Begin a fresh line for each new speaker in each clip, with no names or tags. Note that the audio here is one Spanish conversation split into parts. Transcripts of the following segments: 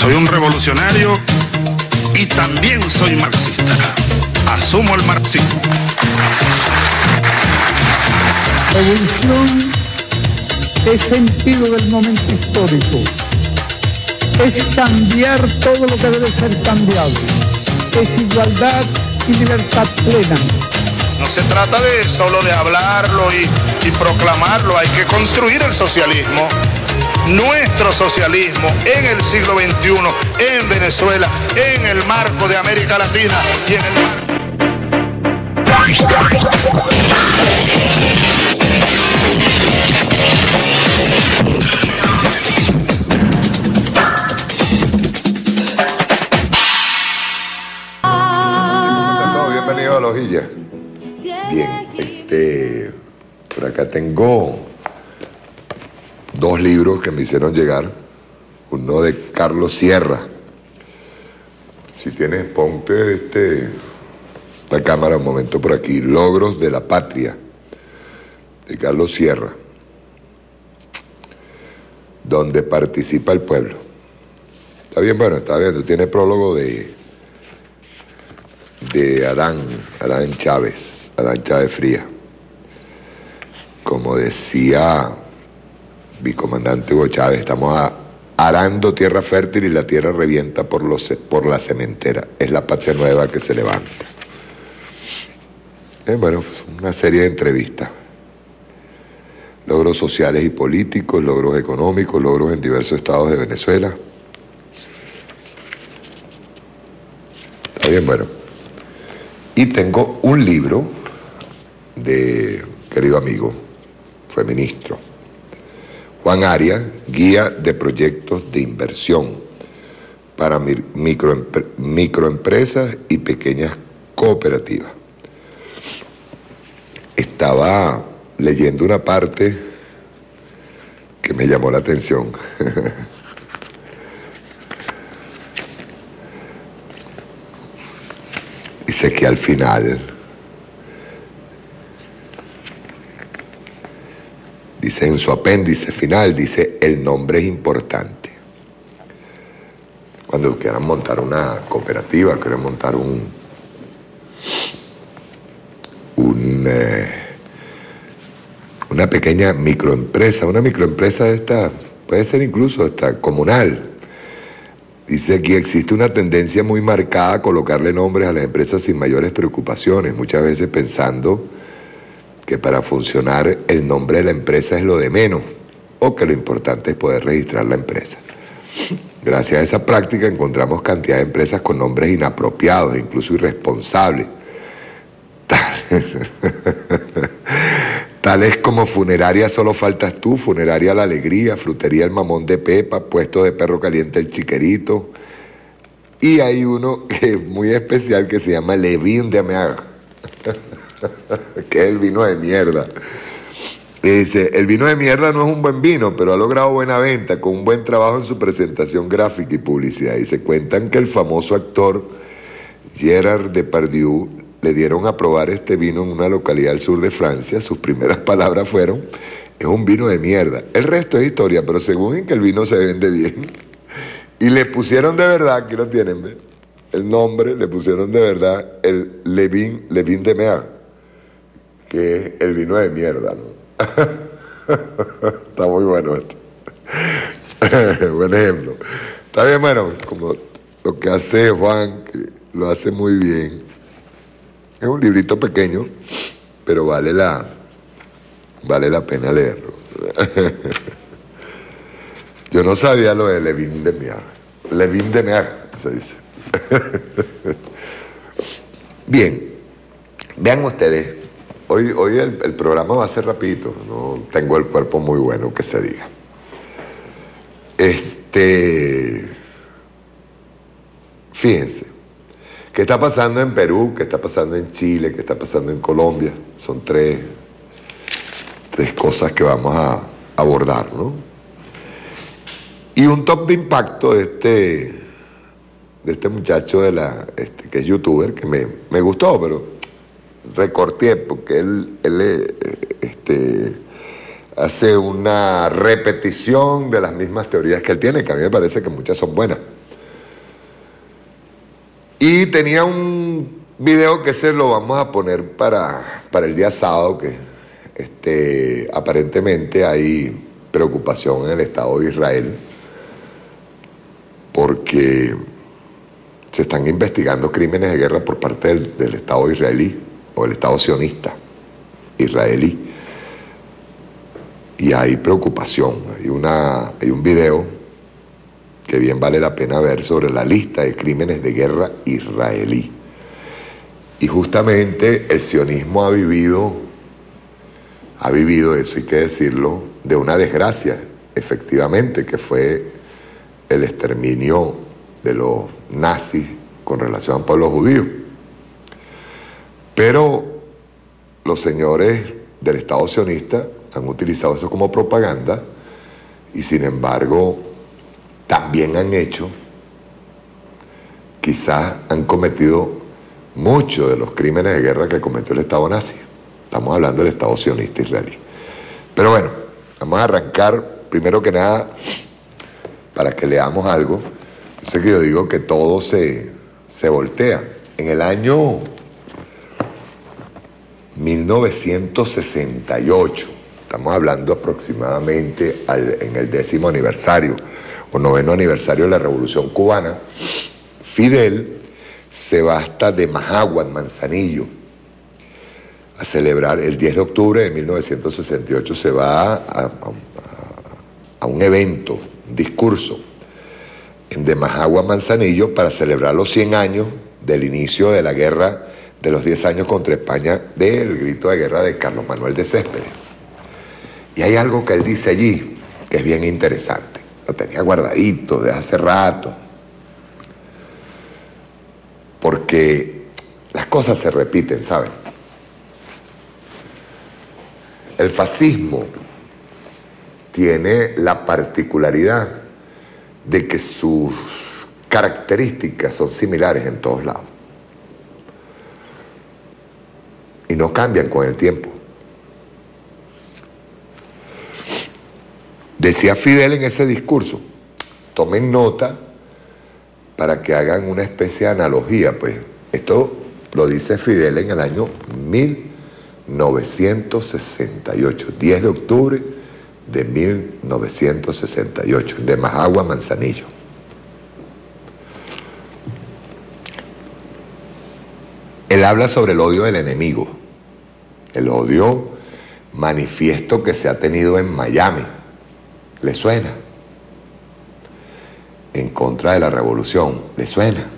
Soy un revolucionario y también soy marxista. Asumo el marxismo.
Revolución es sentido del momento histórico. Es cambiar todo lo que debe ser cambiado. Es igualdad y libertad plena.
No se trata de solo de hablarlo y, y proclamarlo, hay que construir el socialismo nuestro socialismo en el siglo XXI, en Venezuela, en el marco de América Latina y en el marco...
Bienvenido a la hojilla. Bien, este, por acá tengo dos libros que me hicieron llegar. Uno de Carlos Sierra. Si tienes, ponte este, la cámara un momento por aquí. Logros de la Patria, de Carlos Sierra, donde participa el pueblo. Está bien, bueno, está bien. Tú tienes prólogo de, de Adán, Adán Chávez, Adán Chávez Fría. Como decía mi comandante Hugo Chávez, estamos arando tierra fértil y la tierra revienta por, los, por la cementera. Es la patria nueva que se levanta. Eh, bueno, una serie de entrevistas. Logros sociales y políticos, logros económicos, logros en diversos estados de Venezuela. Está bien, bueno. Y tengo un libro de, querido amigo, fue ministro, Juan Arias, Guía de Proyectos de Inversión para microempre microempresas y pequeñas cooperativas. Estaba leyendo una parte que me llamó la atención. Dice que al final dice en su apéndice final, dice, el nombre es importante. Cuando quieran montar una cooperativa, quieran montar un, un eh, una pequeña microempresa, una microempresa esta, puede ser incluso hasta comunal. Dice aquí existe una tendencia muy marcada a colocarle nombres a las empresas sin mayores preocupaciones, muchas veces pensando que para funcionar el nombre de la empresa es lo de menos o que lo importante es poder registrar la empresa. Gracias a esa práctica encontramos cantidad de empresas con nombres inapropiados, incluso irresponsables. Tales como funeraria solo faltas tú, funeraria la alegría, frutería el mamón de Pepa, puesto de perro caliente el chiquerito. Y hay uno que es muy especial que se llama Levín de Ameaga. que es el vino de mierda. Dice, el vino de mierda no es un buen vino, pero ha logrado buena venta con un buen trabajo en su presentación gráfica y publicidad. Y se cuentan que el famoso actor Gerard Depardieu le dieron a probar este vino en una localidad del sur de Francia. Sus primeras palabras fueron, es un vino de mierda. El resto es historia, pero según en que el vino se vende bien. Y le pusieron de verdad, aquí lo tienen, el nombre, le pusieron de verdad el Levin, Levin de Mea que es el vino de mierda. Está muy bueno esto. Buen ejemplo. Está bien, bueno, como lo que hace Juan, que lo hace muy bien. Es un librito pequeño, pero vale la, vale la pena leerlo. Yo no sabía lo de Levin de Meag. Levin de Meag, se dice. Bien, vean ustedes, hoy, hoy el, programa va a ser rapidito, no tengo el cuerpo muy bueno que se diga. Este, fíjense, ¿qué está pasando en Perú? ¿Qué está pasando en Chile? ¿Qué está pasando en Colombia? Son tres, tres cosas que vamos a abordar, ¿no? Y un top de impacto de este, de este muchacho de la, este, que es youtuber, que me, me gustó, pero recorté porque él, él este, hace una repetición de las mismas teorías que él tiene, que a mí me parece que muchas son buenas. Y tenía un video que se lo vamos a poner para, para el día sábado, que este, aparentemente hay preocupación en el Estado de Israel porque se están investigando crímenes de guerra por parte del Estado israelí o el Estado sionista israelí. Y hay preocupación, hay, una, hay un video que bien vale la pena ver sobre la lista de crímenes de guerra israelí. Y justamente el sionismo ha vivido, ha vivido eso, hay que decirlo, de una desgracia, efectivamente, que fue el exterminio de los nazis con relación al pueblo judío. Pero los señores del Estado sionista han utilizado eso como propaganda y sin embargo también han hecho, quizás han cometido muchos de los crímenes de guerra que cometió el Estado nazi. Estamos hablando del Estado sionista israelí. Pero bueno, vamos a arrancar primero que nada para que leamos algo. Yo sé que yo digo que todo se, se voltea. En el año 1968, estamos hablando aproximadamente en el décimo aniversario o noveno aniversario de la Revolución Cubana, Fidel se va hasta de Majagua, en Manzanillo, a celebrar el 10 de octubre de 1968, se va a, un evento, un discurso en Demajagua, Manzanillo, para celebrar los 100 años del inicio de la guerra de los 10 años contra España del grito de guerra de Carlos Manuel de Céspedes. Y hay algo que él dice allí que es bien interesante. Lo tenía guardadito de hace rato. Porque las cosas se repiten, ¿saben? El fascismo tiene la particularidad de que sus características son similares en todos lados. Y no cambian con el tiempo. Decía Fidel en ese discurso, tomen nota para que hagan una especie de analogía, pues esto lo dice Fidel en el año 1968, 10 de octubre de 1968, de Majagua, Manzanillo. Él habla sobre el odio del enemigo, el odio manifiesto que se ha tenido en Miami. ¿Le suena? En contra de la revolución, ¿le suena?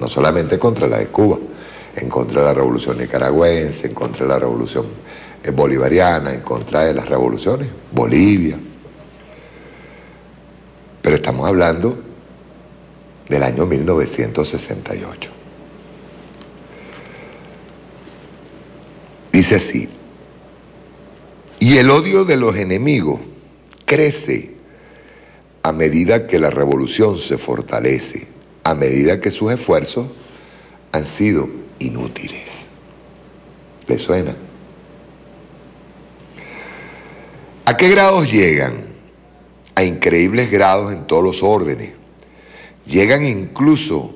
No solamente contra la de Cuba, en contra de la revolución nicaragüense, en contra de la revolución bolivariana, en contra de las revoluciones, Bolivia. Pero estamos hablando del año 1968. Dice así, y el odio de los enemigos crece a medida que la revolución se fortalece, a medida que sus esfuerzos han sido inútiles. ¿Le suena? ¿A qué grados llegan? A increíbles grados en todos los órdenes. Llegan incluso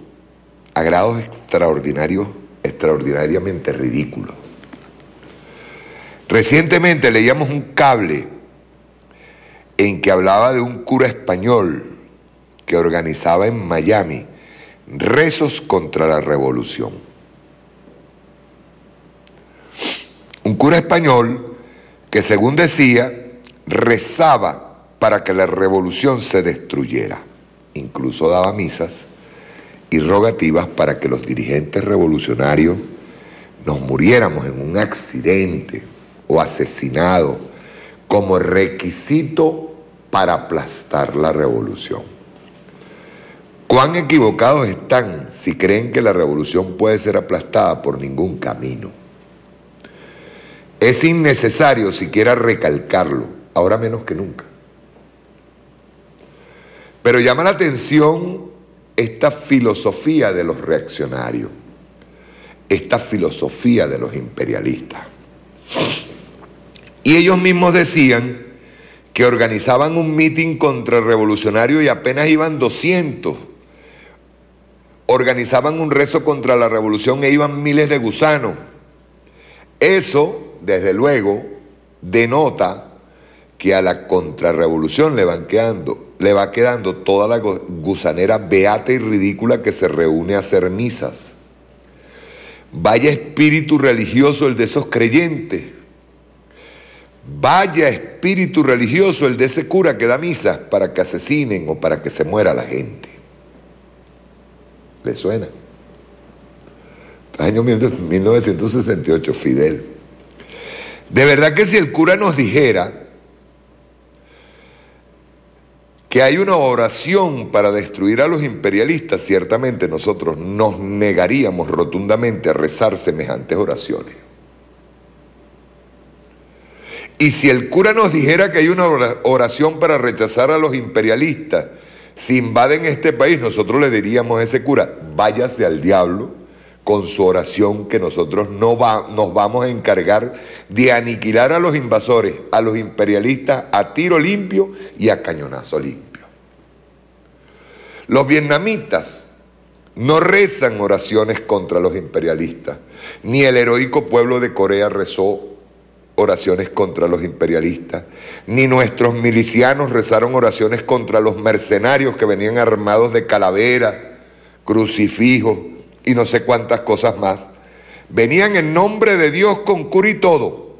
a grados extraordinarios, extraordinariamente ridículos. Recientemente leíamos un cable en que hablaba de un cura español que organizaba en Miami rezos contra la revolución. Un cura español que según decía rezaba para que la revolución se destruyera. Incluso daba misas y rogativas para que los dirigentes revolucionarios nos muriéramos en un accidente o asesinado como requisito para aplastar la revolución. ¿Cuán equivocados están si creen que la revolución puede ser aplastada por ningún camino? Es innecesario siquiera recalcarlo ahora menos que nunca. Pero llama la atención esta filosofía de los reaccionarios, esta filosofía de los imperialistas. Y ellos mismos decían que organizaban un mitin contrarrevolucionario y apenas iban 200 organizaban un rezo contra la revolución e iban miles de gusanos. Eso, desde luego, denota que a la contrarrevolución le, van quedando, le va quedando toda la gusanera beata y ridícula que se reúne a hacer misas. Vaya espíritu religioso el de esos creyentes. Vaya espíritu religioso el de ese cura que da misas para que asesinen o para que se muera la gente. ¿Le suena? Año 1968, Fidel. De verdad que si el cura nos dijera que hay una oración para destruir a los imperialistas, ciertamente nosotros nos negaríamos rotundamente a rezar semejantes oraciones. Y si el cura nos dijera que hay una oración para rechazar a los imperialistas, si invaden este país, nosotros le diríamos a ese cura, váyase al diablo con su oración que nosotros no va, nos vamos a encargar de aniquilar a los invasores, a los imperialistas a tiro limpio y a cañonazo limpio. Los vietnamitas no rezan oraciones contra los imperialistas, ni el heroico pueblo de Corea rezó oraciones contra los imperialistas, ni nuestros milicianos rezaron oraciones contra los mercenarios que venían armados de calavera, crucifijos y no sé cuántas cosas más. Venían en nombre de Dios con cura y todo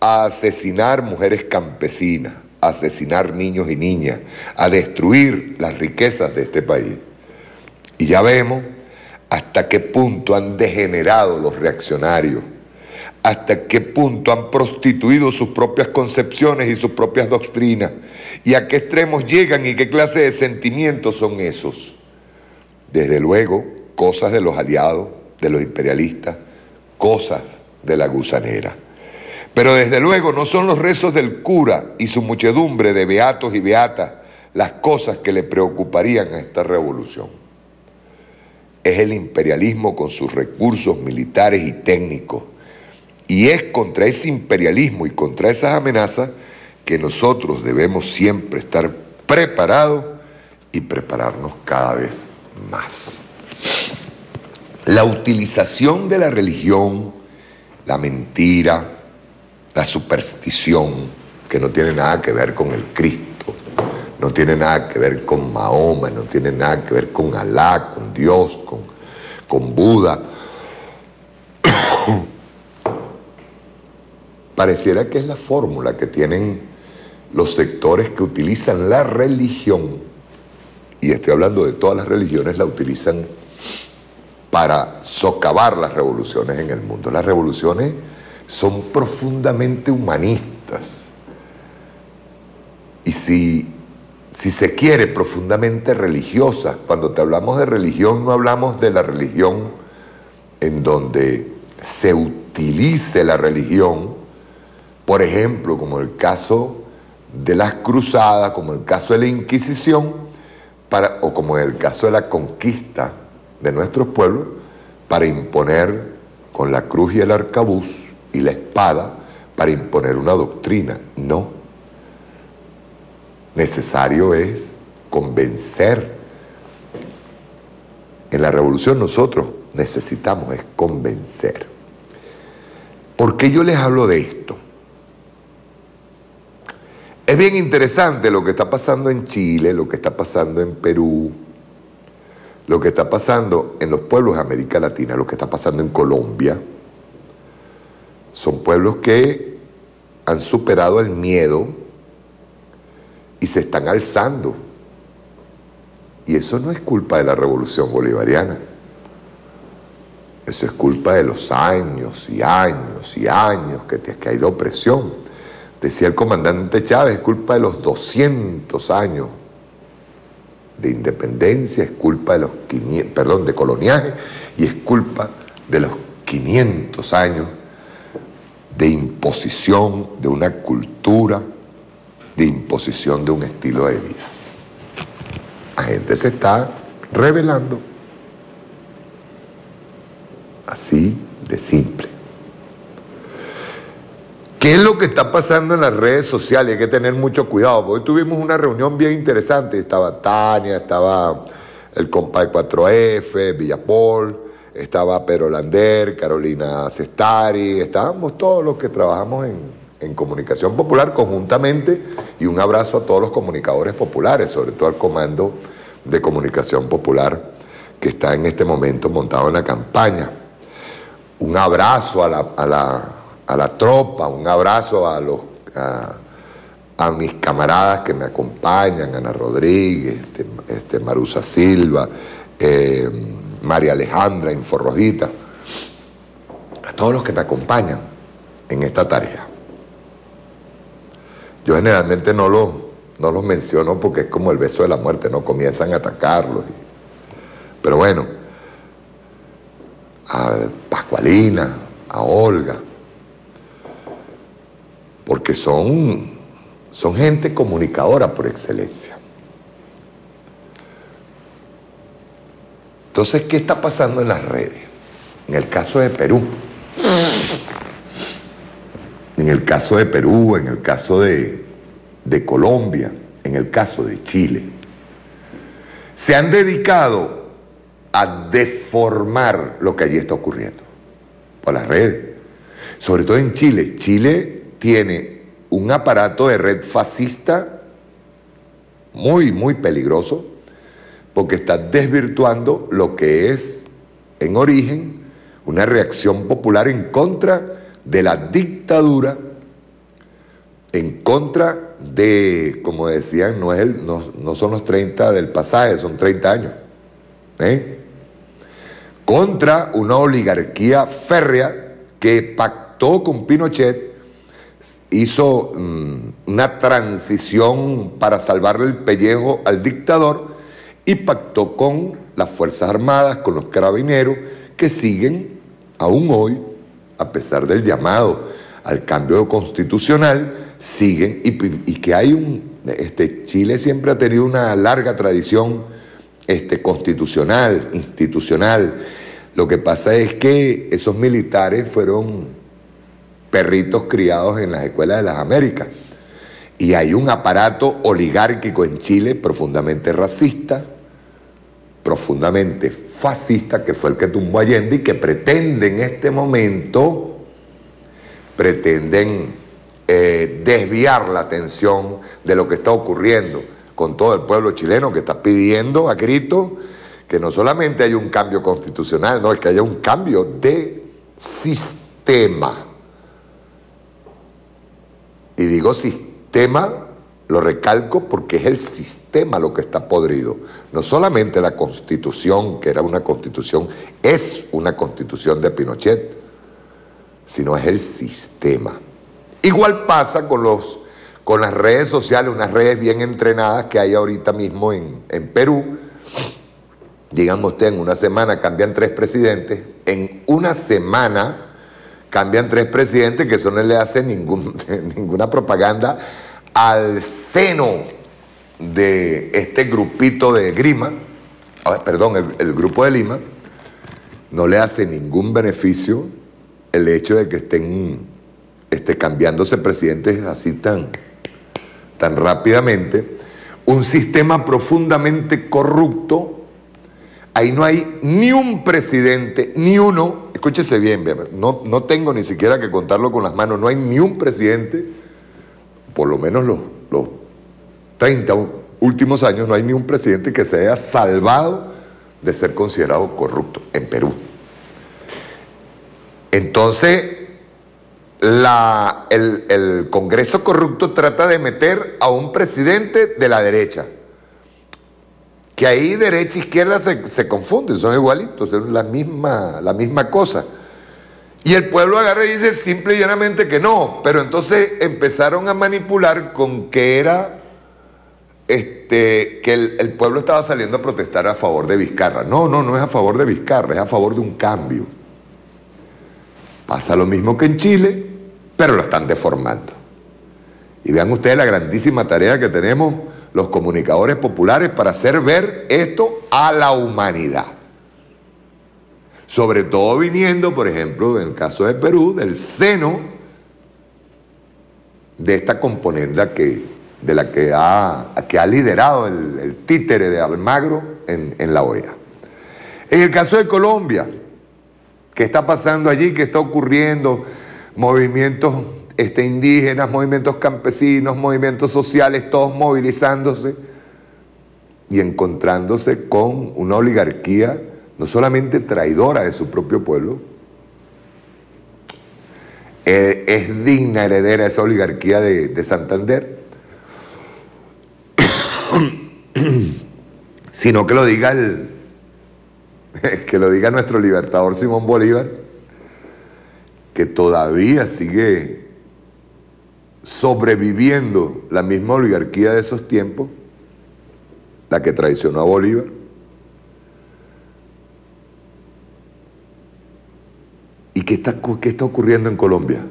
a asesinar mujeres campesinas, a asesinar niños y niñas, a destruir las riquezas de este país. Y ya vemos hasta qué punto han degenerado los reaccionarios hasta qué punto han prostituido sus propias concepciones y sus propias doctrinas y a qué extremos llegan y qué clase de sentimientos son esos. Desde luego, cosas de los aliados, de los imperialistas, cosas de la gusanera. Pero desde luego no son los rezos del cura y su muchedumbre de beatos y beatas las cosas que le preocuparían a esta revolución. Es el imperialismo con sus recursos militares y técnicos y es contra ese imperialismo y contra esas amenazas que nosotros debemos siempre estar preparados y prepararnos cada vez más. La utilización de la religión, la mentira, la superstición, que no tiene nada que ver con el Cristo, no tiene nada que ver con Mahoma, no tiene nada que ver con Alá, con Dios, con, con Buda, Pareciera que es la fórmula que tienen los sectores que utilizan la religión, y estoy hablando de todas las religiones, la utilizan para socavar las revoluciones en el mundo. Las revoluciones son profundamente humanistas. Y si, si se quiere, profundamente religiosas. Cuando te hablamos de religión, no hablamos de la religión en donde se utilice la religión por ejemplo, como el caso de las cruzadas, como el caso de la Inquisición, o como el caso de la conquista de nuestros pueblos, para imponer con la cruz y el arcabuz y la espada, para imponer una doctrina. No. Necesario es convencer. En la revolución nosotros necesitamos es convencer. ¿Por qué yo les hablo de esto? Es bien interesante lo que está pasando en Chile, lo que está pasando en Perú, lo que está pasando en los pueblos de América Latina, lo que está pasando en Colombia. Son pueblos que han superado el miedo y se están alzando. Y eso no es culpa de la revolución bolivariana. Eso es culpa de los años y años y años que, te, que ha opresión Decía el comandante Chávez, es culpa de los 200 años de independencia, es culpa de los 500, perdón, de coloniaje y es culpa de los 500 años de imposición de una cultura, de imposición de un estilo de vida. La gente se está revelando. Así de simple. ¿Qué es lo que está pasando en las redes sociales? Hay que tener mucho cuidado. Hoy tuvimos una reunión bien interesante. Estaba Tania, estaba el Compay 4F, Villapol, estaba Pedro Lander, Carolina Cestari, estábamos todos los que trabajamos en, comunicación popular conjuntamente y un abrazo a todos los comunicadores populares, sobre todo al comando de comunicación popular que está en este momento montado en la campaña. Un abrazo a la, tropa, un abrazo a, los, a, mis camaradas que me acompañan, Ana Rodríguez, este, este Marusa Silva, eh, María Alejandra Inforrojita, a todos los que me acompañan en esta tarea. Yo generalmente no los, no menciono porque es como el beso de la muerte, no comienzan a atacarlos. pero bueno, a Pascualina, a Olga, porque son, son gente comunicadora por excelencia. Entonces, ¿qué está pasando en las redes? En el caso de Perú. En el caso de Perú, en el caso de, Colombia, en el caso de Chile. Se han dedicado a deformar lo que allí está ocurriendo por las redes. Sobre todo en Chile. Chile tiene un aparato de red fascista muy, muy peligroso porque está desvirtuando lo que es en origen una reacción popular en contra de la dictadura, en contra de, como decían, no, es no, son los 30 del pasaje, son 30 años, ¿eh? contra una oligarquía férrea que pactó con Pinochet, hizo mm, una transición para salvarle el pellejo al dictador, y pactó con las Fuerzas Armadas, con los carabineros, que siguen aún hoy, a pesar del llamado al cambio constitucional, siguen y, que hay un... Este, Chile siempre ha tenido una larga tradición este, constitucional, institucional. Lo que pasa es que esos militares fueron perritos criados en las escuelas de las Américas. Y hay un aparato oligárquico en Chile profundamente racista, profundamente fascista, que fue el que tumbó Allende y que pretende en este momento, pretenden eh, desviar la atención de lo que está ocurriendo con todo el pueblo chileno que está pidiendo a grito que no solamente haya un cambio constitucional, no, es que haya un cambio de sistema. Y digo sistema lo recalco porque es el sistema lo que está podrido. No solamente la constitución, que era una constitución, es una constitución de Pinochet, sino es el sistema. Igual pasa con, los, con las redes sociales, unas redes bien entrenadas que hay ahorita mismo en, en Perú. Digamos usted, en una semana cambian tres presidentes, en una semana cambian tres presidentes que eso no le hace ninguna propaganda al seno de este grupito de Grima, perdón, el, grupo de Lima, no le hace ningún beneficio el hecho de que estén este, cambiándose presidentes así tan, tan rápidamente. Un sistema profundamente corrupto. Ahí no hay ni un presidente, ni uno, escúchese bien, no, no tengo ni siquiera que contarlo con las manos, no hay ni un presidente por lo menos los, los 30 últimos años, no hay ni un presidente que se haya salvado de ser considerado corrupto en Perú. Entonces, la, el, Congreso corrupto trata de meter a un presidente de la derecha. Que ahí derecha e izquierda se, se confunden, son igualitos, son la misma, la misma cosa. Y el pueblo agarra y dice simple y llanamente que no, pero entonces empezaron a manipular con que era este, que el, pueblo estaba saliendo a protestar a favor de Vizcarra. No, no, no es a favor de Vizcarra, es a favor de un cambio. Pasa lo mismo que en Chile, pero lo están deformando. Y vean ustedes la grandísima tarea que tenemos los comunicadores populares para hacer ver esto a la humanidad. Sobre todo viniendo, por ejemplo, en el caso de Perú, del seno de esta componenda que, de la que ha, que ha liderado el, títere de Almagro, en, en la OEA. En el caso de Colombia, ¿qué está pasando allí? ¿Qué está ocurriendo? Movimientos este, indígenas, movimientos campesinos, movimientos sociales, todos movilizándose y encontrándose con una oligarquía no solamente traidora de su propio pueblo, eh, es digna heredera de esa oligarquía de, de Santander, sino que lo diga el, que lo diga nuestro libertador Simón Bolívar, que todavía sigue sobreviviendo la misma oligarquía de esos tiempos, la que traicionó a Bolívar. ¿Y qué está, qué está ocurriendo en Colombia?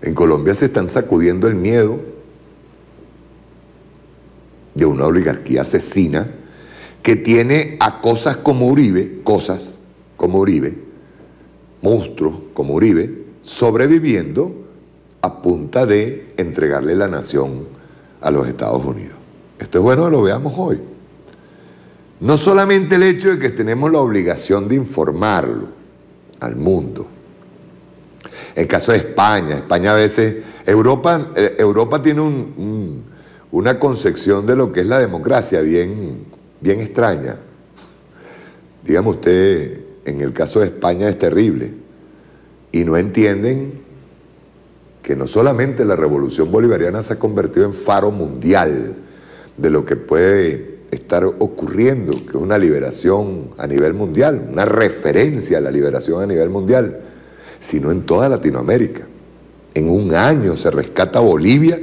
En Colombia se están sacudiendo el miedo de una oligarquía asesina que tiene a cosas como Uribe, cosas como Uribe, monstruos como Uribe, sobreviviendo a punta de entregarle la nación a los Estados Unidos. Esto es bueno que lo veamos hoy. No solamente el hecho de que tenemos la obligación de informarlo al mundo. El caso de España, España a veces, Europa, eh, Europa tiene un, un, una concepción de lo que es la democracia bien bien extraña. Dígame usted, en el caso de España es terrible. Y no entienden que no solamente la revolución bolivariana se ha convertido en faro mundial de lo que puede estar ocurriendo, que es una liberación a nivel mundial, una referencia a la liberación a nivel mundial, sino en toda Latinoamérica. En un año se rescata Bolivia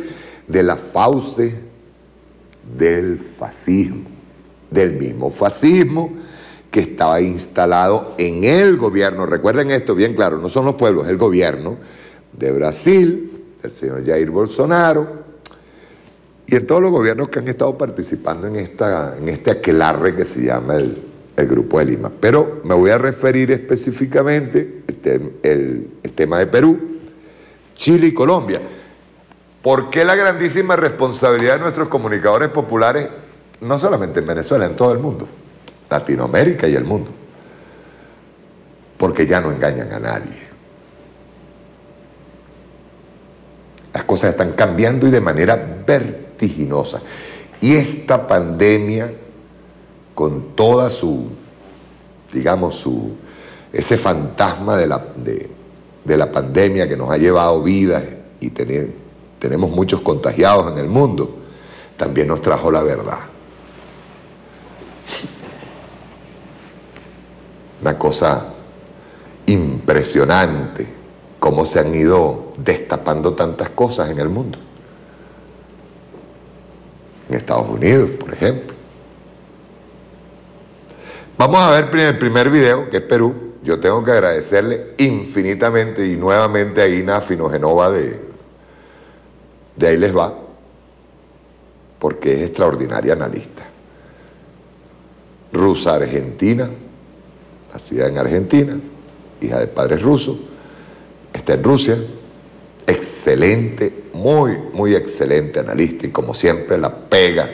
de la fauce del fascismo del mismo fascismo que estaba instalado en el gobierno, recuerden esto bien claro, no son los pueblos, es el gobierno de Brasil, el señor Jair Bolsonaro, y en todos los gobiernos que han estado participando en, esta, en este aquelarre que se llama el, Grupo de Lima. Pero me voy a referir específicamente el, el tema de Perú, Chile y Colombia. ¿Por qué la grandísima responsabilidad de nuestros comunicadores populares no solamente en Venezuela, en todo el mundo, Latinoamérica y el mundo, porque ya no engañan a nadie. Las cosas están cambiando y de manera vertiginosa. Y esta pandemia, con toda su, digamos, su, ese fantasma de la, de, la pandemia que nos ha llevado vidas y tenemos muchos contagiados en el mundo, también nos trajo la verdad. Una cosa impresionante cómo se han ido destapando tantas cosas en el mundo. En Estados Unidos, por ejemplo. Vamos a ver el primer video, que es Perú. Yo tengo que agradecerle infinitamente y nuevamente a Ina Finogenova de, de ahí les va, porque es extraordinaria analista. Rusa argentina, nacida en Argentina, hija de padres rusos, está en Rusia, excelente, muy, muy excelente analista y como siempre la pega.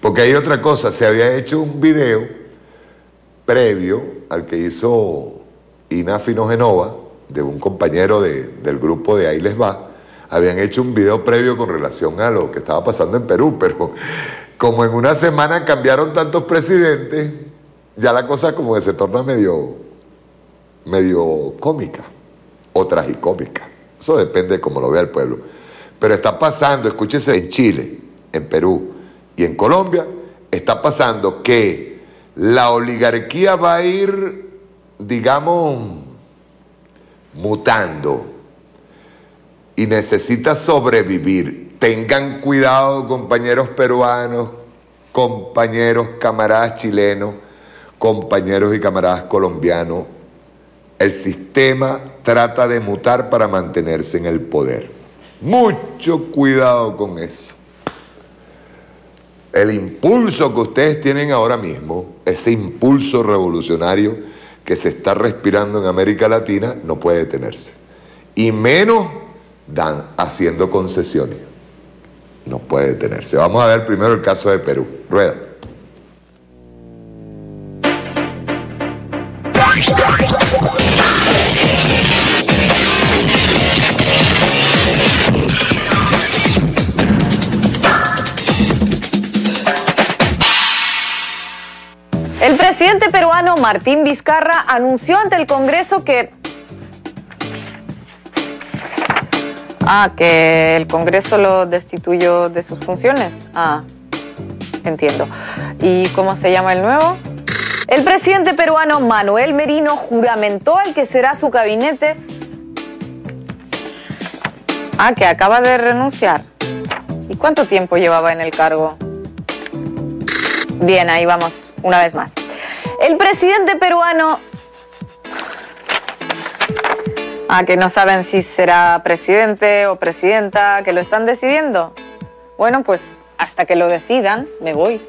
Porque hay otra cosa, se había hecho un video previo al que hizo Ina Finogenova, de un compañero de, del grupo de Ahí les va, habían hecho un video previo con relación a lo que estaba pasando en Perú, pero como en una semana cambiaron tantos presidentes, ya la cosa como que se torna medio, medio cómica o tragicómica. Eso depende de cómo lo vea el pueblo. Pero está pasando, escúchese, en Chile, en Perú y en Colombia, está pasando que la oligarquía va a ir, digamos, mutando y necesita sobrevivir. Tengan cuidado, compañeros peruanos, compañeros, camaradas chilenos, compañeros y camaradas colombianos, el sistema trata de mutar para mantenerse en el poder. Mucho cuidado con eso. El impulso que ustedes tienen ahora mismo, ese impulso revolucionario que se está respirando en América Latina, no puede detenerse. Y menos dan haciendo concesiones. No puede detenerse. Vamos a ver primero el caso de Perú. Rueda.
El presidente peruano Martín Vizcarra anunció ante el Congreso que... Ah, que el Congreso lo destituyó de sus funciones. Ah, entiendo. ¿Y cómo se llama el nuevo? El presidente peruano Manuel Merino juramentó al que será su gabinete. Ah, que acaba de renunciar. ¿Y cuánto tiempo llevaba en el cargo? Bien, ahí vamos, una vez más. El presidente peruano... Ah, que no saben si será presidente o presidenta, que lo están decidiendo. Bueno, pues hasta que lo decidan, me voy,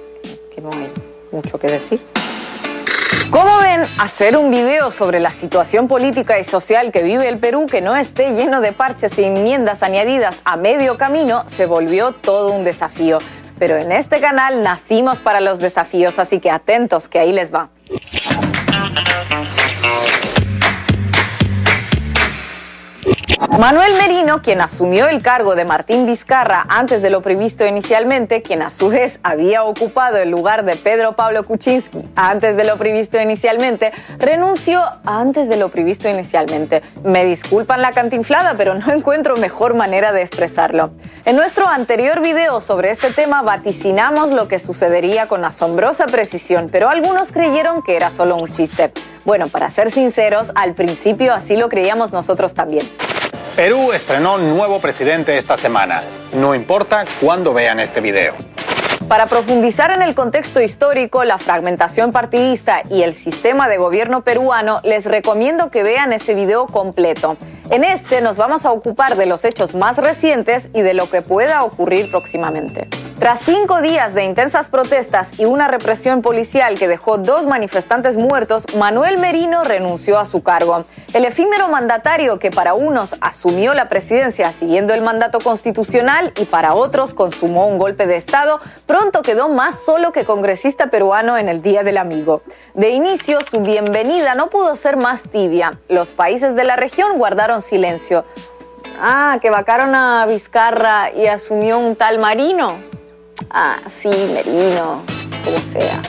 que no hay mucho que decir. ¿Cómo ven hacer un video sobre la situación política y social que vive el Perú que no esté lleno de parches e enmiendas añadidas a medio camino se volvió todo un desafío? Pero en este canal nacimos para los desafíos, así que atentos que ahí les va. Manuel Merino, quien asumió el cargo de Martín Vizcarra antes de lo previsto inicialmente, quien a su vez había ocupado el lugar de Pedro Pablo Kuczynski antes de lo previsto inicialmente, renunció antes de lo previsto inicialmente. Me disculpan la cantinflada, pero no encuentro mejor manera de expresarlo. En nuestro anterior video sobre este tema vaticinamos lo que sucedería con asombrosa precisión, pero algunos creyeron que era solo un chiste. Bueno, para ser sinceros, al principio así lo creíamos nosotros también.
Perú estrenó nuevo presidente esta semana. No importa cuándo vean este video.
Para profundizar en el contexto histórico, la fragmentación partidista y el sistema de gobierno peruano, les recomiendo que vean ese video completo. En este nos vamos a ocupar de los hechos más recientes y de lo que pueda ocurrir próximamente. Tras cinco días de intensas protestas y una represión policial que dejó dos manifestantes muertos, Manuel Merino renunció a su cargo. El efímero mandatario que para unos asumió la presidencia siguiendo el mandato constitucional y para otros consumó un golpe de Estado, pronto quedó más solo que congresista peruano en el Día del Amigo. De inicio, su bienvenida no pudo ser más tibia. Los países de la región guardaron silencio. Ah, que vacaron a Vizcarra y asumió un tal Marino. Ah, sí, Merino, como sea.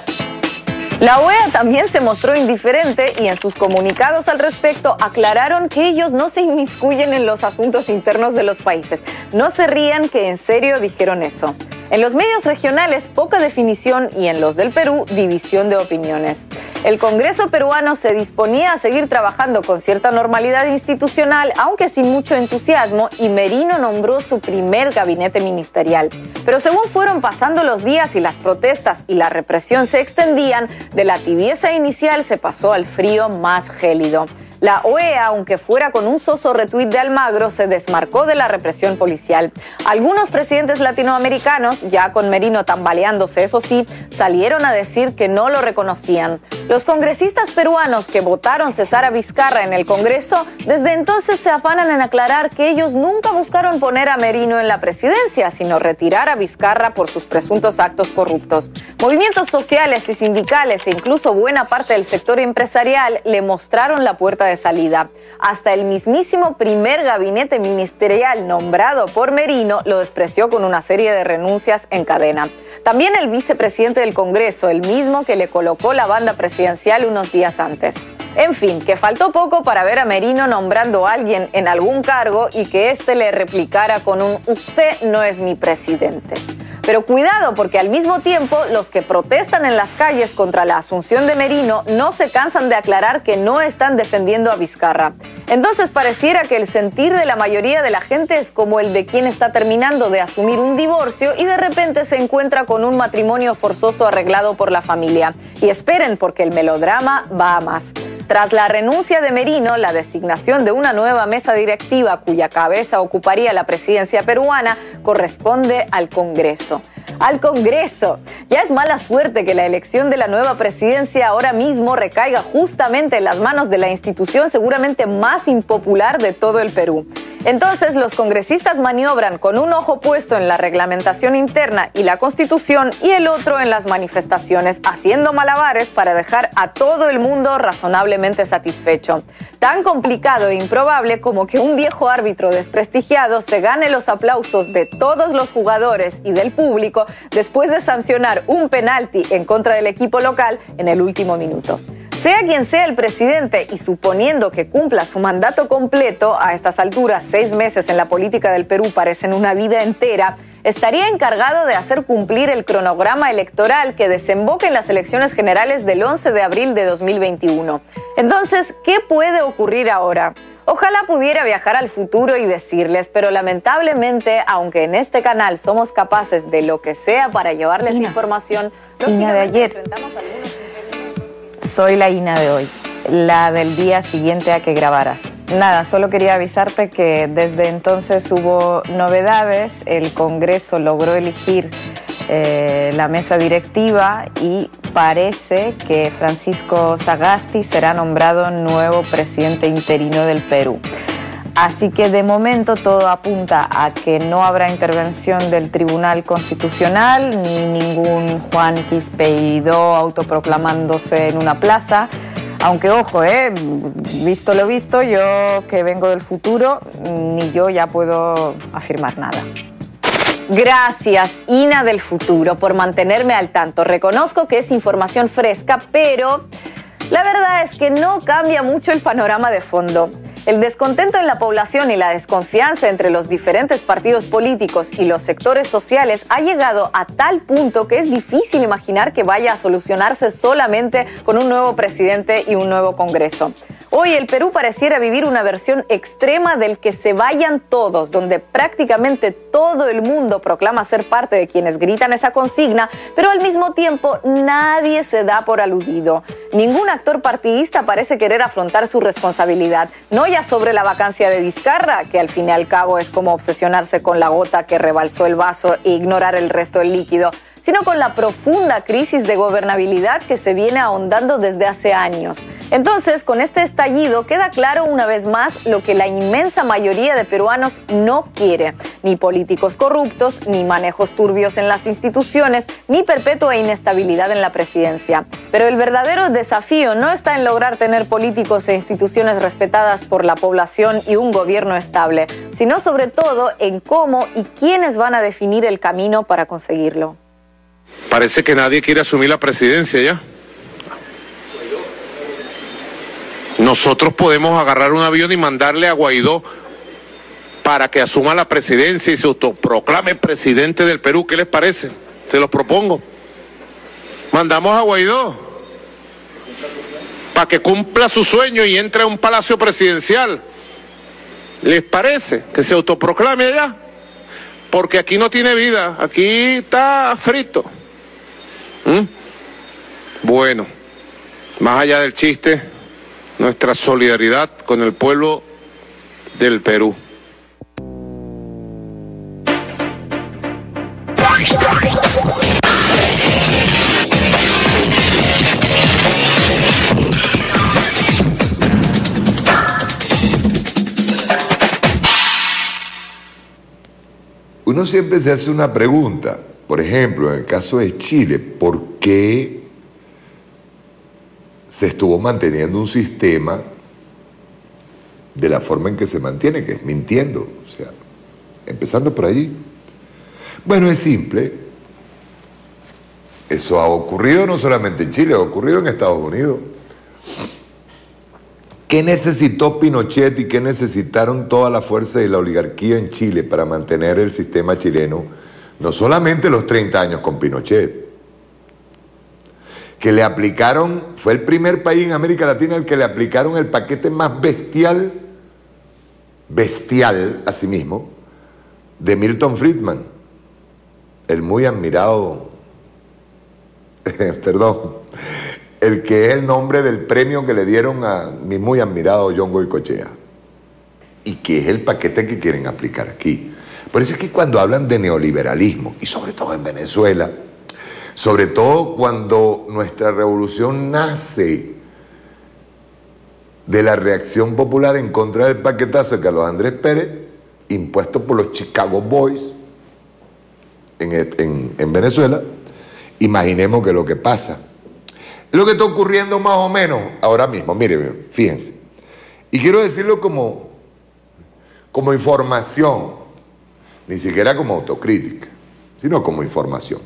La OEA también se mostró indiferente y en sus comunicados al respecto aclararon que ellos no se inmiscuyen en los asuntos internos de los países. No se rían que en serio dijeron eso. En los medios regionales, poca definición y en los del Perú, división de opiniones. El Congreso peruano se disponía a seguir trabajando con cierta normalidad institucional, aunque sin mucho entusiasmo, y Merino nombró su primer gabinete ministerial. Pero según fueron pasando los días y las protestas y la represión se extendían, de la tibieza inicial se pasó al frío más gélido. La OEA, aunque fuera con un soso retuit de Almagro, se desmarcó de la represión policial. Algunos presidentes latinoamericanos, ya con Merino tambaleándose, eso sí, salieron a decir que no lo reconocían. Los congresistas peruanos que votaron cesar a Vizcarra en el Congreso, desde entonces se afanan en aclarar que ellos nunca buscaron poner a Merino en la presidencia, sino retirar a Vizcarra por sus presuntos actos corruptos. Movimientos sociales y sindicales e incluso buena parte del sector empresarial le mostraron la puerta de salida. Hasta el mismísimo primer gabinete ministerial nombrado por Merino lo despreció con una serie de renuncias en cadena. También el vicepresidente del Congreso, el mismo que le colocó la banda presidencial unos días antes. En fin, que faltó poco para ver a Merino nombrando a alguien en algún cargo y que éste le replicara con un usted no es mi presidente. Pero cuidado porque al mismo tiempo los que protestan en las calles contra la asunción de Merino no se cansan de aclarar que no están defendiendo a Vizcarra. Entonces pareciera que el sentir de la mayoría de la gente es como el de quien está terminando de asumir un divorcio y de repente se encuentra con un matrimonio forzoso arreglado por la familia. Y esperen porque el melodrama va a más. Tras la renuncia de Merino, la designación de una nueva mesa directiva cuya cabeza ocuparía la presidencia peruana corresponde al Congreso eso. Al Congreso. Ya es mala suerte que la elección de la nueva presidencia ahora mismo recaiga justamente en las manos de la institución seguramente más impopular de todo el Perú. Entonces los congresistas maniobran con un ojo puesto en la reglamentación interna y la constitución y el otro en las manifestaciones, haciendo malabares para dejar a todo el mundo razonablemente satisfecho. Tan complicado e improbable como que un viejo árbitro desprestigiado se gane los aplausos de todos los jugadores y del público después de sancionar un penalti en contra del equipo local en el último minuto. Sea quien sea el presidente y suponiendo que cumpla su mandato completo, a estas alturas seis meses en la política del Perú parecen una vida entera, estaría encargado de hacer cumplir el cronograma electoral que desemboca en las elecciones generales del 11 de abril de 2021. Entonces, ¿qué puede ocurrir ahora? Ojalá pudiera viajar al futuro y decirles, pero lamentablemente, aunque en este canal somos capaces de lo que sea para llevarles información,
Ina de ayer. Soy la Ina de hoy, la del día siguiente a que grabaras. Nada, solo quería avisarte que desde entonces hubo novedades, el Congreso logró elegir eh, la mesa directiva y parece que Francisco Sagasti será nombrado nuevo presidente interino del Perú. Así que de momento todo apunta a que no habrá intervención del Tribunal Constitucional ni ningún Juan Quispeidó autoproclamándose en una plaza. Aunque ojo, eh, visto lo visto, yo que vengo del futuro, ni yo ya puedo afirmar nada.
Gracias, Ina del futuro, por mantenerme al tanto. Reconozco que es información fresca, pero la verdad es que no cambia mucho el panorama de fondo. El descontento en la población y la desconfianza entre los diferentes partidos políticos y los sectores sociales ha llegado a tal punto que es difícil imaginar que vaya a solucionarse solamente con un nuevo presidente y un nuevo Congreso. Hoy el Perú pareciera vivir una versión extrema del que se vayan todos, donde prácticamente todo el mundo proclama ser parte de quienes gritan esa consigna, pero al mismo tiempo nadie se da por aludido. Ningún actor partidista parece querer afrontar su responsabilidad, no ya sobre la vacancia de Vizcarra, que al fin y al cabo es como obsesionarse con la gota que rebalsó el vaso e ignorar el resto del líquido, sino con la profunda crisis de gobernabilidad que se viene ahondando desde hace años. Entonces, con este estallido queda claro una vez más lo que la inmensa mayoría de peruanos no quiere, ni políticos corruptos, ni manejos turbios en las instituciones, ni perpetua inestabilidad en la presidencia. Pero el verdadero desafío no está en lograr tener políticos e instituciones respetadas por la población y un gobierno estable, sino sobre todo en cómo y quiénes van a definir el camino para conseguirlo.
Parece que nadie quiere asumir la presidencia ya. Nosotros podemos agarrar un avión y mandarle a Guaidó para que asuma la presidencia y se autoproclame presidente del Perú. ¿Qué les parece? Se los propongo. Mandamos a Guaidó para que cumpla su sueño y entre a un palacio presidencial. ¿Les parece que se autoproclame allá? Porque aquí no tiene vida, aquí está frito. ¿Mm? Bueno, más allá del chiste, nuestra solidaridad con el pueblo del Perú.
Uno siempre se hace una pregunta, por ejemplo, en el caso de Chile, ¿por qué se estuvo manteniendo un sistema de la forma en que se mantiene, que es mintiendo? O sea, empezando por allí. Bueno, es simple. Eso ha ocurrido no solamente en Chile, ha ocurrido en Estados Unidos. ¿Qué necesitó Pinochet y qué necesitaron toda la fuerza de la oligarquía en Chile para mantener el sistema chileno? No solamente los 30 años con Pinochet, que le aplicaron, fue el primer país en América Latina el que le aplicaron el paquete más bestial, bestial asimismo, de Milton Friedman, el muy admirado, perdón, el que es el nombre del premio que le dieron a mi muy admirado John Goycochea, y que es el paquete que quieren aplicar aquí. Por eso es que cuando hablan de neoliberalismo, y sobre todo en Venezuela, sobre todo cuando nuestra revolución nace de la reacción popular en contra del paquetazo de Carlos Andrés Pérez, impuesto por los Chicago Boys en Venezuela, imaginemos que lo que pasa. Lo que está ocurriendo más o menos ahora mismo. Mire, fíjense. Y quiero decirlo como, como información, ni siquiera como autocrítica, sino como información.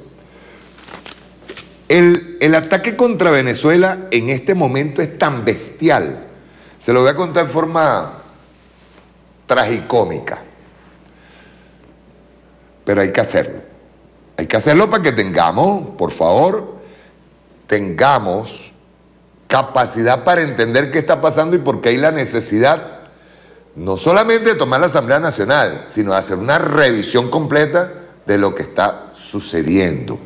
El, el ataque contra Venezuela en este momento es tan bestial. Se lo voy a contar en forma tragicómica. Pero hay que hacerlo. Hay que hacerlo para que tengamos, por favor, tengamos capacidad para entender qué está pasando y por qué hay la necesidad no solamente de tomar la Asamblea Nacional, sino de hacer una revisión completa de lo que está sucediendo.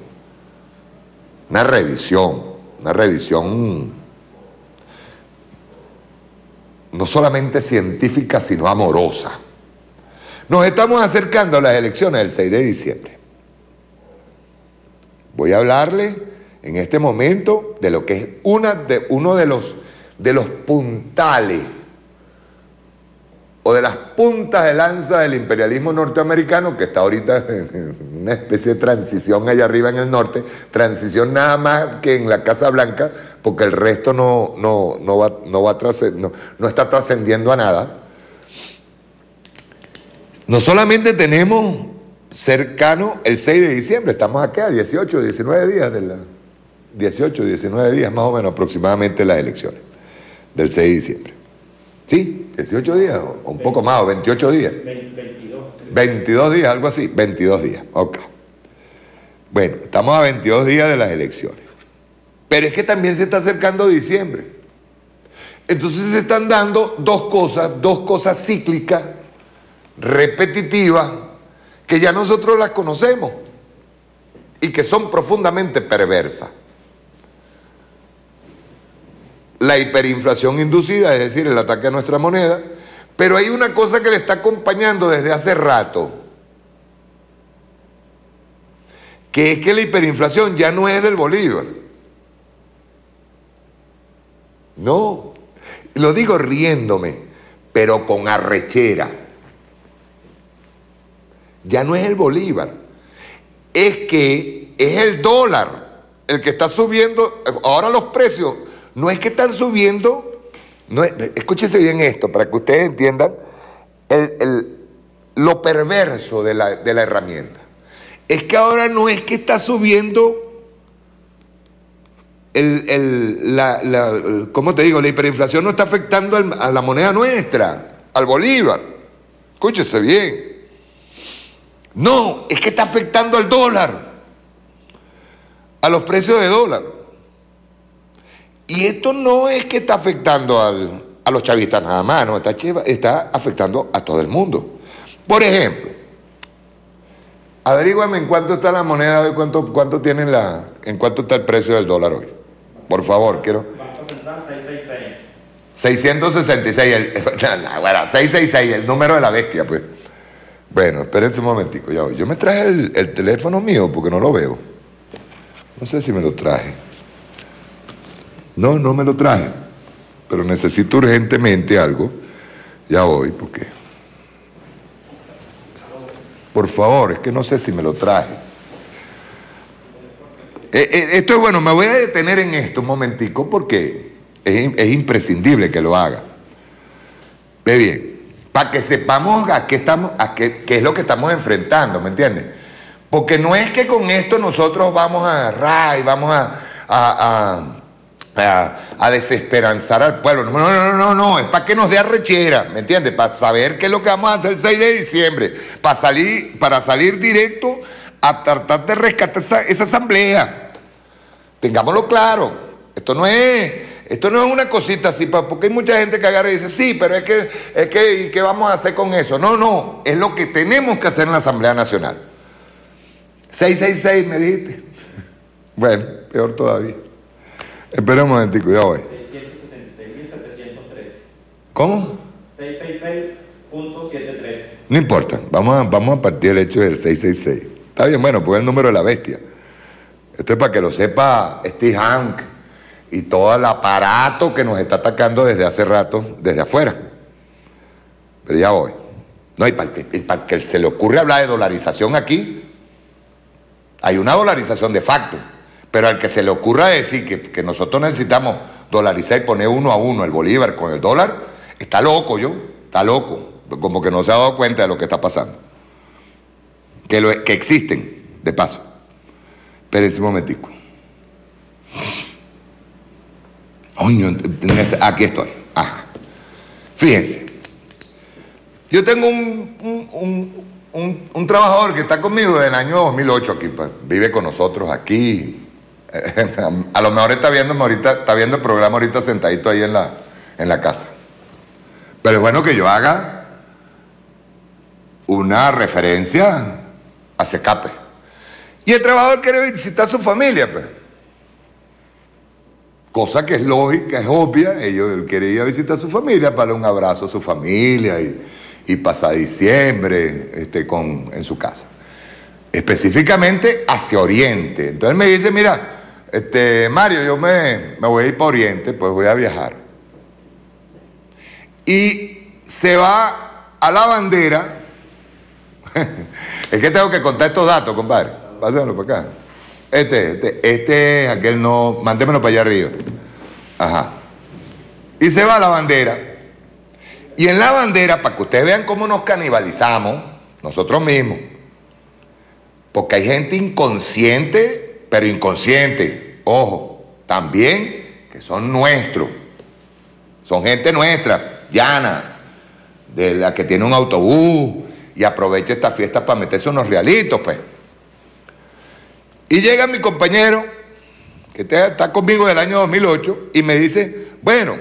Una revisión, una revisión no solamente científica, sino amorosa. Nos estamos acercando a las elecciones del 6 de diciembre. Voy a hablarle en este momento de lo que es una de, uno de los, de los puntales o de las puntas de lanza del imperialismo norteamericano, que está ahorita en una especie de transición allá arriba en el norte, transición nada más que en la Casa Blanca, porque el resto no, no, no, va, no, va no, está trascendiendo a nada. No solamente tenemos cercano el 6 de diciembre, estamos acá, 18, 19 días de la... 18, 19 días más o menos aproximadamente las elecciones del 6 de diciembre. ¿Sí? 18 días o un poco más, o 28 días. 22 días, algo así, 22 días, ok. Bueno, estamos a 22 días de las elecciones. Pero es que también se está acercando diciembre. Entonces se están dando dos cosas, dos cosas cíclicas, repetitivas, que ya nosotros las conocemos y que son profundamente perversas. La hiperinflación inducida, es decir, el ataque a nuestra moneda, pero hay una cosa que le está acompañando desde hace rato, que es que la hiperinflación ya no es del Bolívar. No, lo digo riéndome, pero con arrechera. Ya no es el Bolívar, es que es el dólar el que está subiendo. Ahora los precios no es que están subiendo, no es- escúchese bien esto para que ustedes entiendan el- el- lo perverso de la, de la herramienta. Es que ahora no es que está subiendo el, el- la, la- ¿cómo te digo? La hiperinflación no está afectando a la moneda nuestra, al Bolívar. Escúchese bien. No, es que está afectando al dólar, a los precios de dólar. Y esto no es que está afectando al- a los chavistas nada más, no, está, está afectando a todo el mundo. Por ejemplo, averíguame en cuánto está la moneda hoy, cuánto, cuánto tiene la, en cuánto está el precio del dólar hoy. Por favor, quiero. 666, el, la, bueno, 666, el número de la bestia, pues. Bueno, espérense un momentico, ya. Yo me traje el, el teléfono mío porque no lo veo. No sé si me lo traje. No, no me lo traje. Pero necesito urgentemente algo. Ya voy, porque. Por favor, es que no sé si me lo traje. Eh, eh, esto es bueno, me voy a detener en esto un momentico porque es, es imprescindible que lo haga. Ve bien, para que sepamos a qué estamos, a qué, qué es lo que estamos enfrentando, ¿me entiendes? Porque no es que con esto nosotros vamos a agarrar y vamos a, a- a desesperanzar al pueblo. No, no, no, no, es para que nos dé arrechera, ¿me entiendes? Para saber qué es lo que vamos a hacer el 6 de diciembre, para salir, para salir directo a tratar de rescatar esa, asamblea. Tengámoslo claro. Esto no es, esto no es una cosita así, porque hay mucha gente que agarra y dice, sí, pero es que, es que, ¿y qué vamos a hacer con eso? No, no, es lo que tenemos que hacer en la Asamblea Nacional. 666 me dijiste. Bueno, peor todavía. Espera un momentico, ya voy.
666.703.
¿Cómo?
666.73.
No importa, vamos a, vamos a partir del hecho del 666. Está bien, bueno, pues el número de la bestia. Esto es para que lo sepa Steve Hank y todo el aparato que nos está atacando desde hace rato, desde afuera. Pero ya voy. No, y para, para que se le ocurre hablar de dolarización aquí, hay una dolarización de facto. Pero al que se le ocurra decir que, que nosotros necesitamos dolarizar y poner uno a uno el bolívar con el dólar, está loco yo, está loco. Como que no se ha dado cuenta de lo que está pasando. Que, lo- que existen, de paso. Espérense un momentico. Aquí estoy. Ajá. Fíjense. Yo tengo un, un- un- un- un trabajador que está conmigo desde el año 2008 aquí, pues, vive con nosotros aquí. A lo mejor está viendo ahorita, está viendo el programa ahorita sentadito ahí en la, en la casa. Pero es bueno que yo haga una referencia a Secape. Y el trabajador quiere visitar a su familia, pues. Cosa que es lógica, es obvia. Ellos, él quiere ir a visitar a su familia para un abrazo a su familia y, y pasar diciembre este, con, en su casa. Específicamente hacia Oriente. Entonces me dice, mira, este, Mario, yo me, me voy a ir para Oriente, pues voy a viajar. Y se va a la bandera. es que tengo que contar estos datos, compadre. Pásenlo para acá. Este, este, este, aquel no, mándemelo para allá arriba. Ajá. Y se va a la bandera. Y en la bandera, para que ustedes vean cómo nos canibalizamos, nosotros mismos. Porque hay gente inconsciente, pero inconsciente. Ojo, también que son nuestros. Son gente nuestra, llana, de la que tiene un autobús y aprovecha esta fiesta para meterse unos realitos, pues. Y llega mi compañero, que está conmigo del año 2008, y me dice, bueno,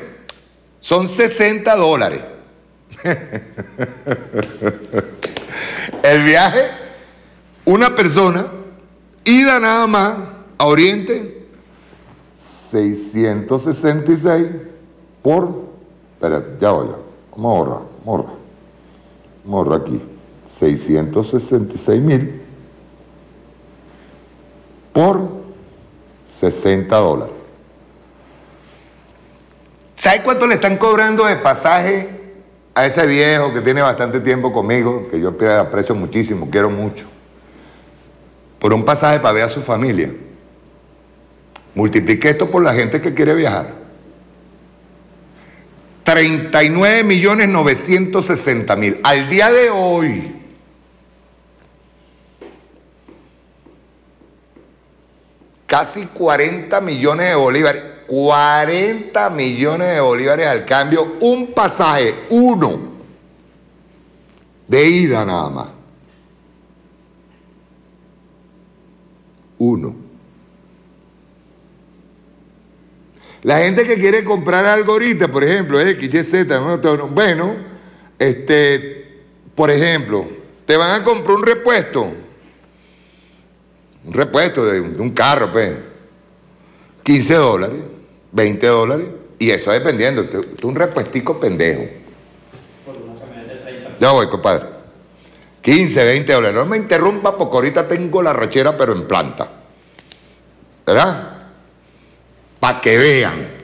son 60 dólares. El viaje, una persona, ida nada más a Oriente, 666 por, espera, ya voy, vamos a ahorrar, vamos a aquí, 666 mil por 60 dólares. ¿Sabe cuánto le están cobrando de pasaje a ese viejo que tiene bastante tiempo conmigo, que yo aprecio muchísimo, quiero mucho? Por un pasaje para ver a su familia. Multiplique esto por la gente que quiere viajar. 39 millones 960 mil. Al día de hoy, casi 40 millones de bolívares. 40 millones de bolívares al cambio. Un pasaje, uno, de ida nada más. Uno. La gente que quiere comprar algo ahorita, por ejemplo, X, Y, Z, ¿no? bueno, este, por ejemplo, te van a comprar un repuesto, un repuesto de un, carro, pues, 15 dólares, 20 dólares, y eso dependiendo, tú un repuestico pendejo. Ya voy, compadre. 15, 20 dólares. No me interrumpa porque ahorita tengo la rachera, pero en planta. ¿Verdad? Para que vean.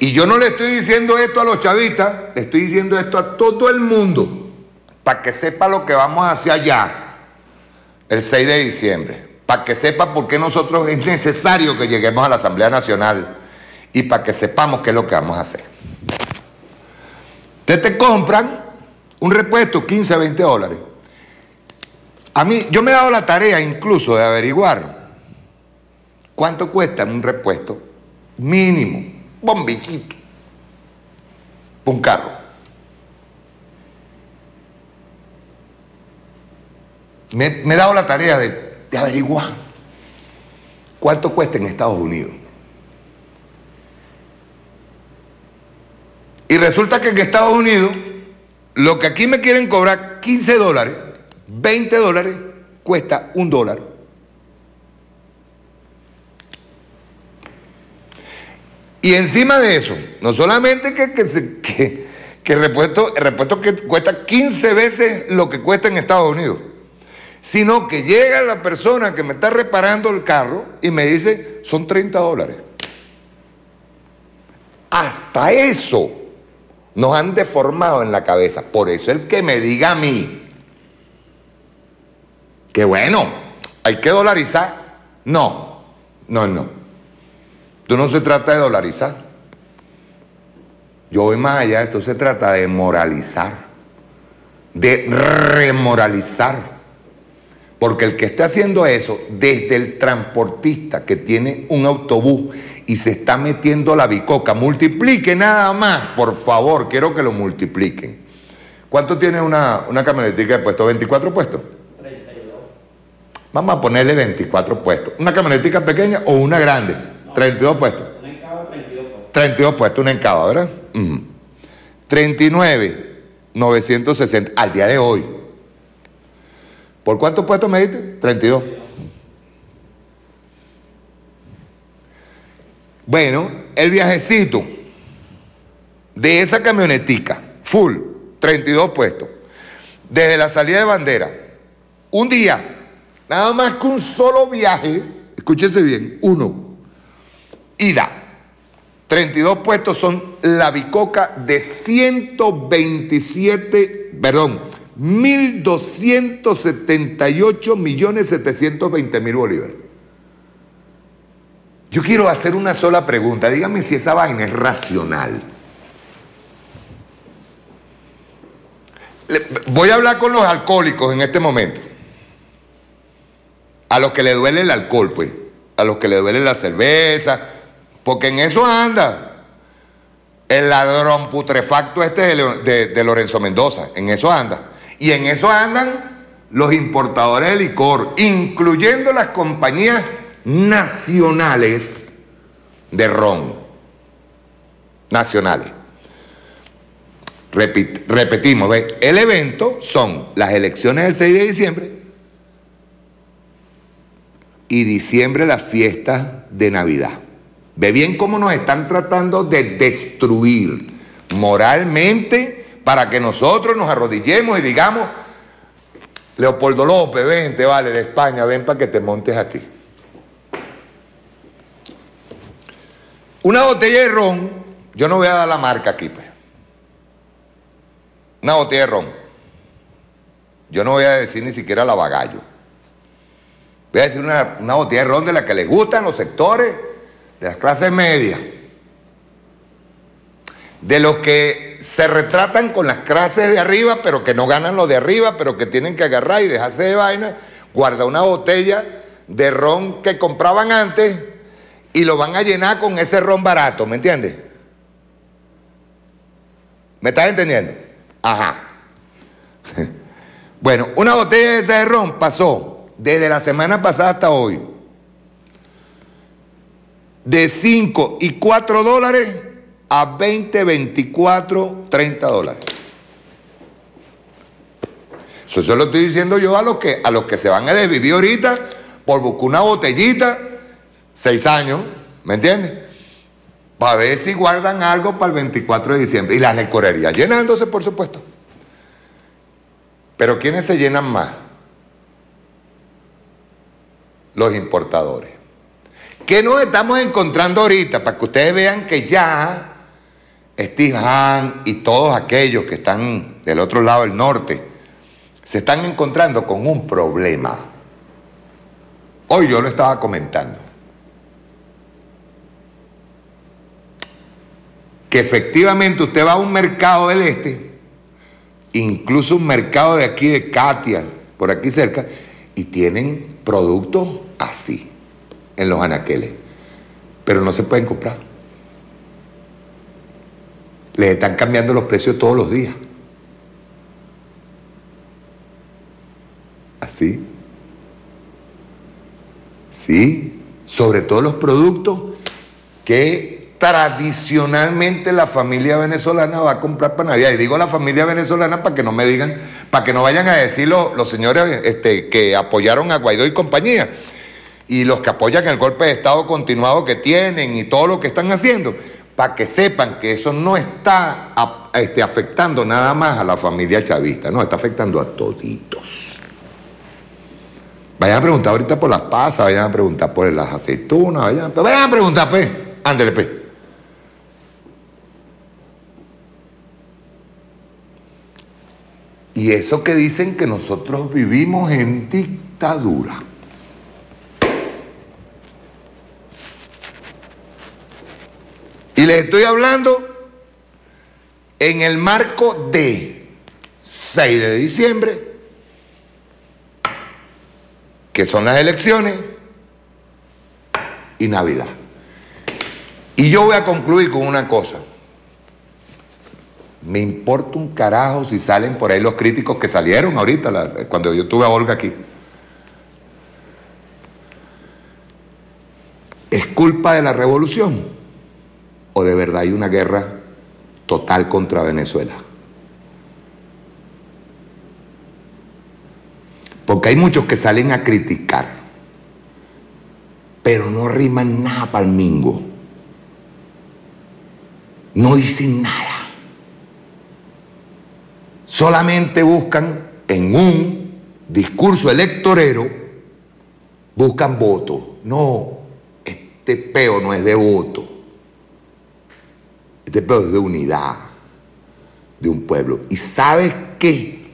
Y yo no le estoy diciendo esto a los chavistas, le estoy diciendo esto a todo el mundo, para que sepa lo que vamos hacia allá, el 6 de diciembre, para que sepa por qué nosotros es necesario que lleguemos a la Asamblea Nacional y para que sepamos qué es lo que vamos a hacer. Ustedes te compran un repuesto, 15, 20 dólares. A mí, yo me he dado la tarea incluso de averiguar ¿Cuánto cuesta un repuesto mínimo? Bombillito. Un carro. Me, he dado la tarea de averiguar cuánto cuesta en Estados Unidos. Y resulta que en Estados Unidos, lo que aquí me quieren cobrar 15 dólares, 20 dólares, cuesta un dólar. Y encima de eso, no solamente que, que, que- repuesto, repuesto que cuesta 15 veces lo que cuesta en Estados Unidos, sino que llega la persona que me está reparando el carro y me dice, son 30 dólares. Hasta eso Nos han deformado en la cabeza. Por eso el que me diga a mí que bueno, hay que dolarizar. No, no, no. Esto no se trata de dolarizar. Yo voy más allá, esto se trata de moralizar, de remoralizar. Porque el que está haciendo eso, desde el transportista que tiene un autobús y se está metiendo la bicoca, multiplique nada más, por favor, quiero que lo multipliquen. ¿Cuánto tiene una, una camionetica de puesto? ¿24 puestos? 32. Vamos a ponerle 24 puestos. ¿Una camionetica pequeña o una grande? 32 puestos. Una encaba, 32 puestos. 32 puestos, una encaba, ¿verdad? 39, 960 al día de hoy. ¿Por cuántos puestos me diste? 32. Bueno, el viajecito de esa camionetica, full, 32 puestos, desde la salida de bandera, un día, nada más que un solo viaje, escúchese bien, uno, ida, 32 puestos son la bicoca de 127, perdón, 1.278 millones 720 mil bolívares. Yo quiero hacer una sola pregunta. Dígame si esa vaina es racional. Voy a hablar con los alcohólicos en este momento. A los que le duele el alcohol, pues. A los que le duele la cerveza. Porque en eso anda. El ladrón putrefacto este de, de Lorenzo Mendoza. En eso anda. Y en eso andan los importadores de licor, incluyendo las compañías nacionales de ron. Nacionales. repetimos, ¿ve? el evento son las elecciones del 6 de diciembre y diciembre las fiestas de Navidad. Ve bien cómo nos están tratando de destruir moralmente para que nosotros nos arrodillemos y digamos, Leopoldo López, vente, vale, de España, ven para que te montes aquí. Una botella de ron, yo no voy a dar la marca aquí, pues. Una botella de ron. Yo no voy a decir ni siquiera la bagallo. Voy a decir una, una botella de ron de la que les gustan los sectores de las clases medias. De los que se retratan con las clases de arriba, pero que no ganan lo de arriba, pero que tienen que agarrar y dejarse de vaina, guarda una botella de ron que compraban antes y lo van a llenar con ese ron barato, ¿me entiendes? ¿Me estás entendiendo? Ajá. Bueno, una botella de ese ron pasó desde la semana pasada hasta hoy de 5 y 4 dólares a 20, 24, 30 dólares. Eso se lo estoy diciendo yo a los que, a los que se van a desvivir ahorita por buscar una botellita, seis años, ¿me entiendes? Para ver si guardan algo para el 24 de diciembre. Y las licorerías llenándose, por supuesto. Pero ¿quiénes se llenan más? Los importadores. ¿Qué nos estamos encontrando ahorita? Para que ustedes vean que ya Steve Hahn y todos aquellos que están del otro lado del norte se están encontrando con un problema. Hoy yo lo estaba comentando. Que efectivamente usted va a un mercado del este, incluso un mercado de aquí de Katia, por aquí cerca, y tienen productos así en los anaqueles, pero no se pueden comprar. Les están cambiando los precios todos los días. Así. Sí, sobre todo los productos que tradicionalmente la familia venezolana va a comprar para Navidad. Y digo la familia venezolana para que no me digan, para que no vayan a decir los, señores este, que apoyaron a Guaidó y compañía y los que apoyan el golpe de Estado continuado que tienen y todo lo que están haciendo para que sepan que eso no está este, afectando nada más a la familia chavista, no, está afectando a toditos. Vayan a preguntar ahorita por las pasas, vayan a preguntar por las aceitunas, vayan, vayan a preguntar, pues, ándele, pues. Y eso que dicen que nosotros vivimos en dictadura. Y les estoy hablando en el marco de 6 de diciembre, que son las elecciones, y Navidad. Y yo voy a concluir con una cosa. Me importa un carajo si salen por ahí los críticos que salieron ahorita, cuando yo tuve a Olga aquí. ¿Es culpa de la revolución? ¿O de verdad hay una guerra total contra Venezuela? Porque hay muchos que salen a criticar, pero no riman nada para el mingo. No dicen nada solamente buscan en un discurso electorero, buscan votos. No, este peo no es de voto. Este peo es de unidad de un pueblo. ¿Y sabes qué?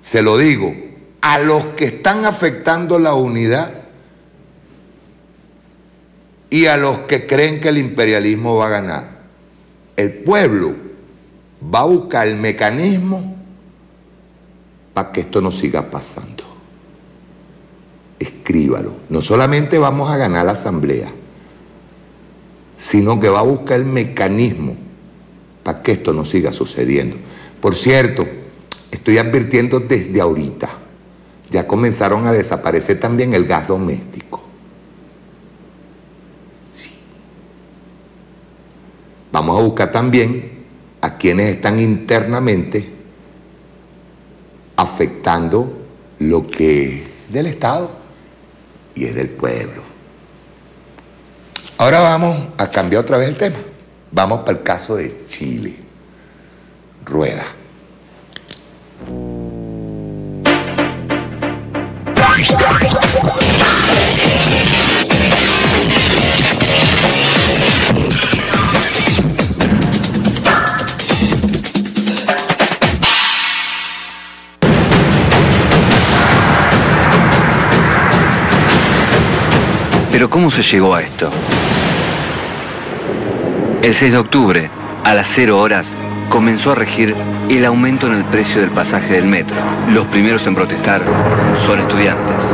Se lo digo, a los que están afectando la unidad y a los que creen que el imperialismo va a ganar. El pueblo va a buscar el mecanismo para que esto no siga pasando. Escríbalo. No solamente vamos a ganar la asamblea, sino que va a buscar el mecanismo para que esto no siga sucediendo. Por cierto, estoy advirtiendo desde ahorita, ya comenzaron a desaparecer también el gas doméstico. Sí. Vamos a buscar también a quienes están internamente afectando lo que es del Estado y es del pueblo. Ahora vamos a cambiar otra vez el tema. Vamos para el caso de Chile. Rueda.
Pero ¿cómo se llegó a esto? El 6 de octubre, a las 0 horas, comenzó a regir el aumento en el precio del pasaje del metro. Los primeros en protestar son estudiantes.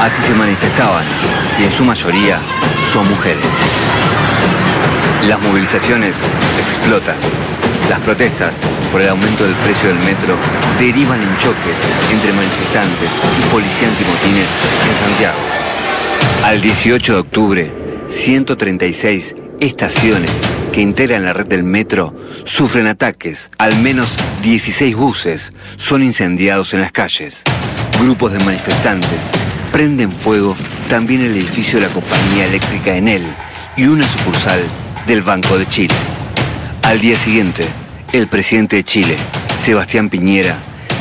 Así se manifestaban y en su mayoría son mujeres. Las movilizaciones explotan. Las protestas por el aumento del precio del metro derivan en choques entre manifestantes y policía antimotines en Santiago. Al 18 de octubre, 136 estaciones que integran la red del metro sufren ataques. Al menos 16 buses son incendiados en las calles. Grupos de manifestantes prenden fuego también el edificio de la compañía eléctrica Enel y una sucursal del Banco de Chile. Al día siguiente, el presidente de Chile, Sebastián Piñera,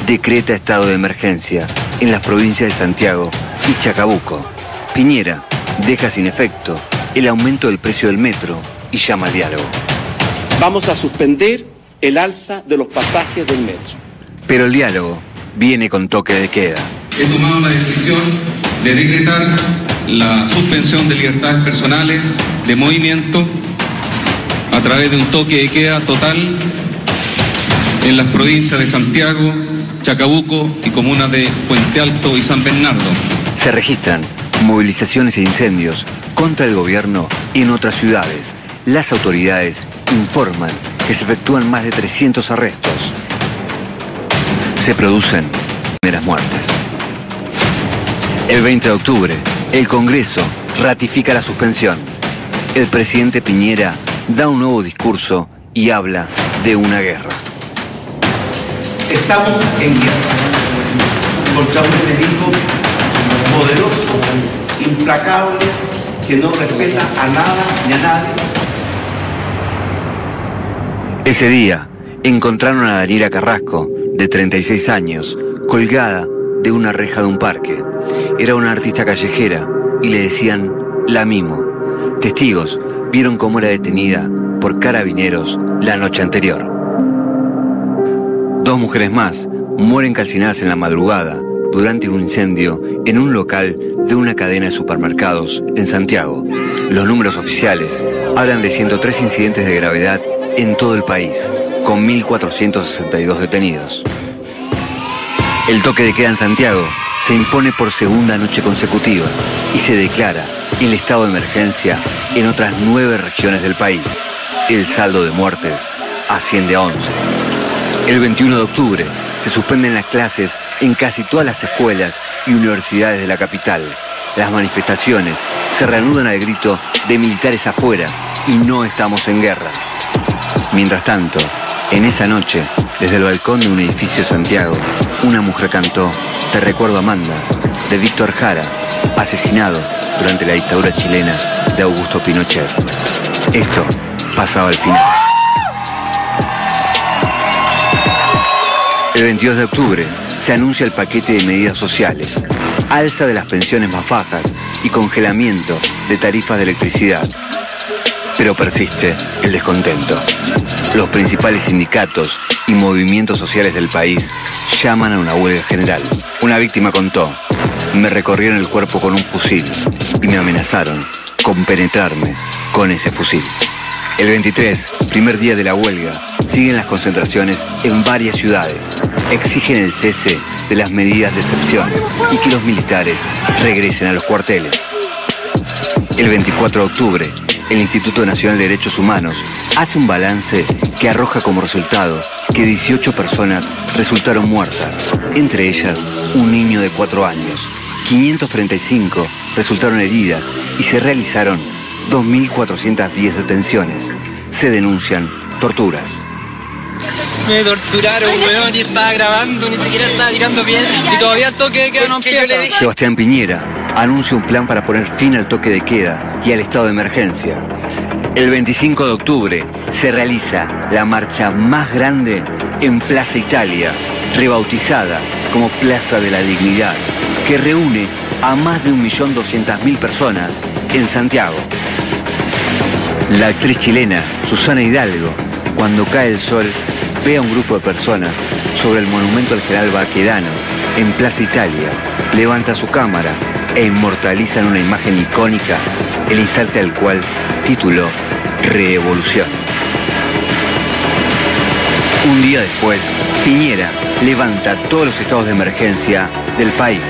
decreta estado de emergencia en las provincias de Santiago y Chacabuco. Piñera deja sin efecto el aumento del precio del metro y llama al diálogo.
Vamos a suspender el alza de los pasajes del metro.
Pero el diálogo viene con toque de queda.
He tomado la decisión de decretar la suspensión de libertades personales, de movimiento, través de un toque de queda total en las provincias de Santiago, Chacabuco y comunas de Puente Alto y San Bernardo.
Se registran movilizaciones e incendios contra el gobierno en otras ciudades. Las autoridades informan que se efectúan más de 300 arrestos. Se producen primeras muertes. El 20 de octubre, el Congreso ratifica la suspensión. El presidente Piñera da un nuevo discurso y habla de una guerra.
Estamos en guerra contra un enemigo poderoso, implacable, que no respeta a nada ni a nadie.
Ese día encontraron a Daniela Carrasco, de 36 años, colgada de una reja de un parque. Era una artista callejera y le decían la mimo. Testigos vieron cómo era detenida por carabineros la noche anterior. Dos mujeres más mueren calcinadas en la madrugada durante un incendio en un local de una cadena de supermercados en Santiago. Los números oficiales hablan de 103 incidentes de gravedad en todo el país, con 1.462 detenidos. El toque de queda en Santiago se impone por segunda noche consecutiva y se declara el estado de emergencia en otras nueve regiones del país. El saldo de muertes asciende a 11. El 21 de octubre se suspenden las clases en casi todas las escuelas y universidades de la capital. Las manifestaciones se reanudan al grito de militares afuera y no estamos en guerra. Mientras tanto, en esa noche, desde el balcón de un edificio de Santiago, una mujer cantó Te recuerdo Amanda, de Víctor Jara, asesinado durante la dictadura chilena de Augusto Pinochet. Esto pasaba al final. El 22 de octubre se anuncia el paquete de medidas sociales, alza de las pensiones más bajas y congelamiento de tarifas de electricidad. Pero persiste el descontento. Los principales sindicatos y movimientos sociales del país llaman a una huelga general. Una víctima contó, me recorrieron el cuerpo con un fusil y me amenazaron con penetrarme con ese fusil. El 23, primer día de la huelga, siguen las concentraciones en varias ciudades. Exigen el cese de las medidas de excepción y que los militares regresen a los cuarteles. El 24 de octubre, el Instituto Nacional de Derechos Humanos hace un balance que arroja como resultado que 18 personas resultaron muertas, entre ellas un niño de 4 años. 535 resultaron heridas y se realizaron 2.410 detenciones. Se denuncian torturas.
Me torturaron, weón, y estaba grabando, ni siquiera estaba tirando bien. Y todavía el toque de queda no empieza.
Sebastián Piñera anuncia un plan para poner fin al toque de queda y al estado de emergencia. El 25 de octubre se realiza la marcha más grande en Plaza Italia, rebautizada como Plaza de la Dignidad, que reúne a más de 1.200.000 personas en Santiago. La actriz chilena Susana Hidalgo, cuando cae el sol, ve a un grupo de personas sobre el monumento al general Baquedano en Plaza Italia, levanta su cámara e inmortaliza en una imagen icónica el instante al cual tituló Revolución. Un día después, Piñera levanta todos los estados de emergencia del país.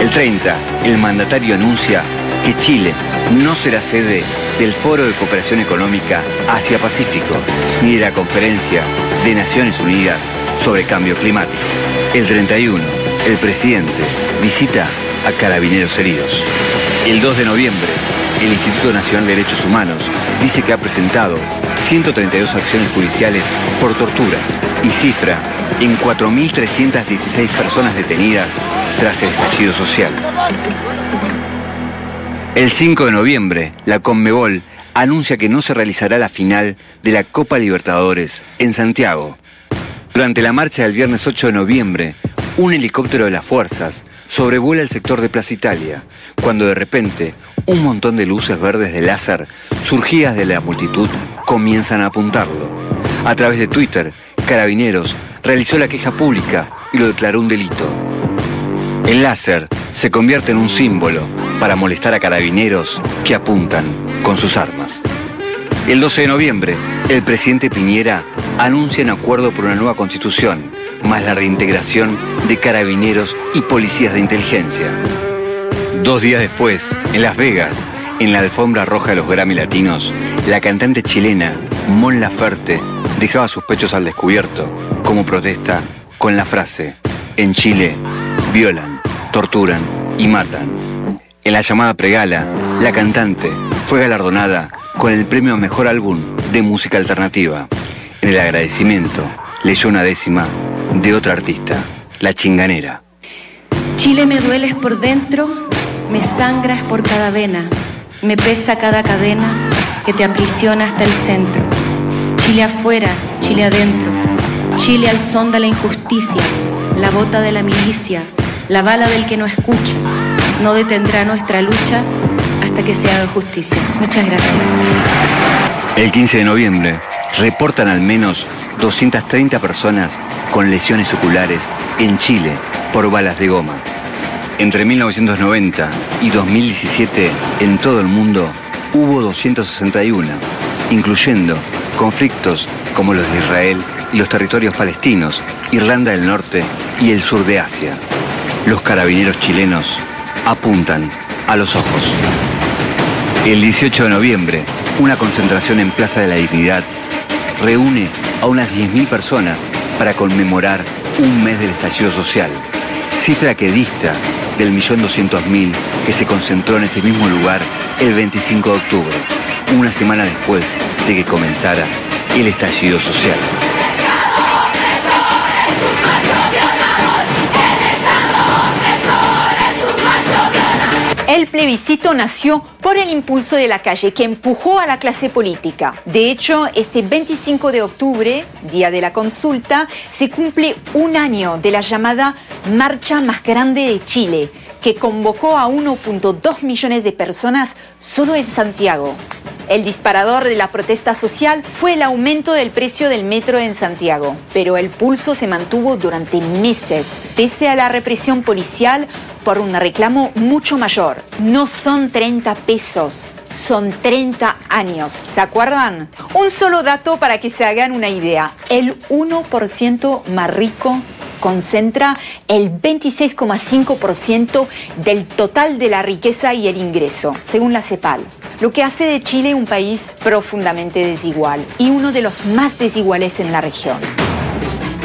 El 30, el mandatario anuncia que Chile no será sede del Foro de Cooperación Económica Asia-Pacífico ni de la Conferencia de Naciones Unidas sobre Cambio Climático. El 31, el presidente visita a carabineros heridos. El 2 de noviembre, el Instituto Nacional de Derechos Humanos dice que ha presentado 132 acciones judiciales por torturas y cifra en 4.316 personas detenidas tras el estallido social. El 5 de noviembre, la Conmebol anuncia que no se realizará la final de la Copa Libertadores en Santiago. Durante la marcha del viernes 8 de noviembre, un helicóptero de las fuerzas sobrevuela el sector de Plaza Italia, cuando de repente un montón de luces verdes de láser surgidas de la multitud comienzan a apuntarlo. A través de Twitter, Carabineros realizó la queja pública y lo declaró un delito. El láser se convierte en un símbolo para molestar a carabineros que apuntan con sus armas. El 12 de noviembre, el presidente Piñera anuncia un acuerdo por una nueva constitución, más la reintegración de carabineros y policías de inteligencia. Dos días después, en Las Vegas, en la alfombra roja de los Grammy Latinos, la cantante chilena Mon Laferte dejaba sus pechos al descubierto como protesta con la frase, en Chile, violan, torturan y matan. En la llamada pregala, la cantante fue galardonada con el premio a Mejor Álbum de Música Alternativa. En el agradecimiento, leyó una décima de otra artista, La Chinganera.
Chile me dueles por dentro, me sangras por cada vena, me pesa cada cadena que te aprisiona hasta el centro. Chile afuera, Chile adentro, Chile al son de la injusticia, la bota de la milicia, la bala del que no escucha, no detendrá nuestra lucha hasta que se haga justicia. Muchas gracias.
El 15 de noviembre reportan al menos 230 personas con lesiones oculares en Chile por balas de goma. Entre 1990 y 2017 en todo el mundo hubo 261, incluyendo conflictos como los de Israel y los territorios palestinos, Irlanda del Norte y el sur de Asia. Los carabineros chilenos apuntan a los ojos. El 18 de noviembre, una concentración en Plaza de la Dignidad reúne a unas 10.000 personas para conmemorar un mes del estallido social, cifra que dista del millón doscientos mil que se concentró en ese mismo lugar el 25 de octubre, una semana después de que comenzara el estallido social.
El plebiscito nació por el impulso de la calle que empujó a la clase política. De hecho, este 25 de octubre, día de la consulta, se cumple un año de la llamada Marcha Más Grande de Chile, que convocó a 1.2 millones de personas solo en Santiago. El disparador de la protesta social fue el aumento del precio del metro en Santiago, pero el pulso se mantuvo durante meses, pese a la represión policial por un reclamo mucho mayor. No son 30 pesos, son 30 años. ¿Se acuerdan? Un solo dato para que se hagan una idea. El 1% más rico concentra el 26,5% del total de la riqueza y el ingreso, según la CEPAL, lo que hace de Chile un país profundamente desigual y uno de los más desiguales en la región.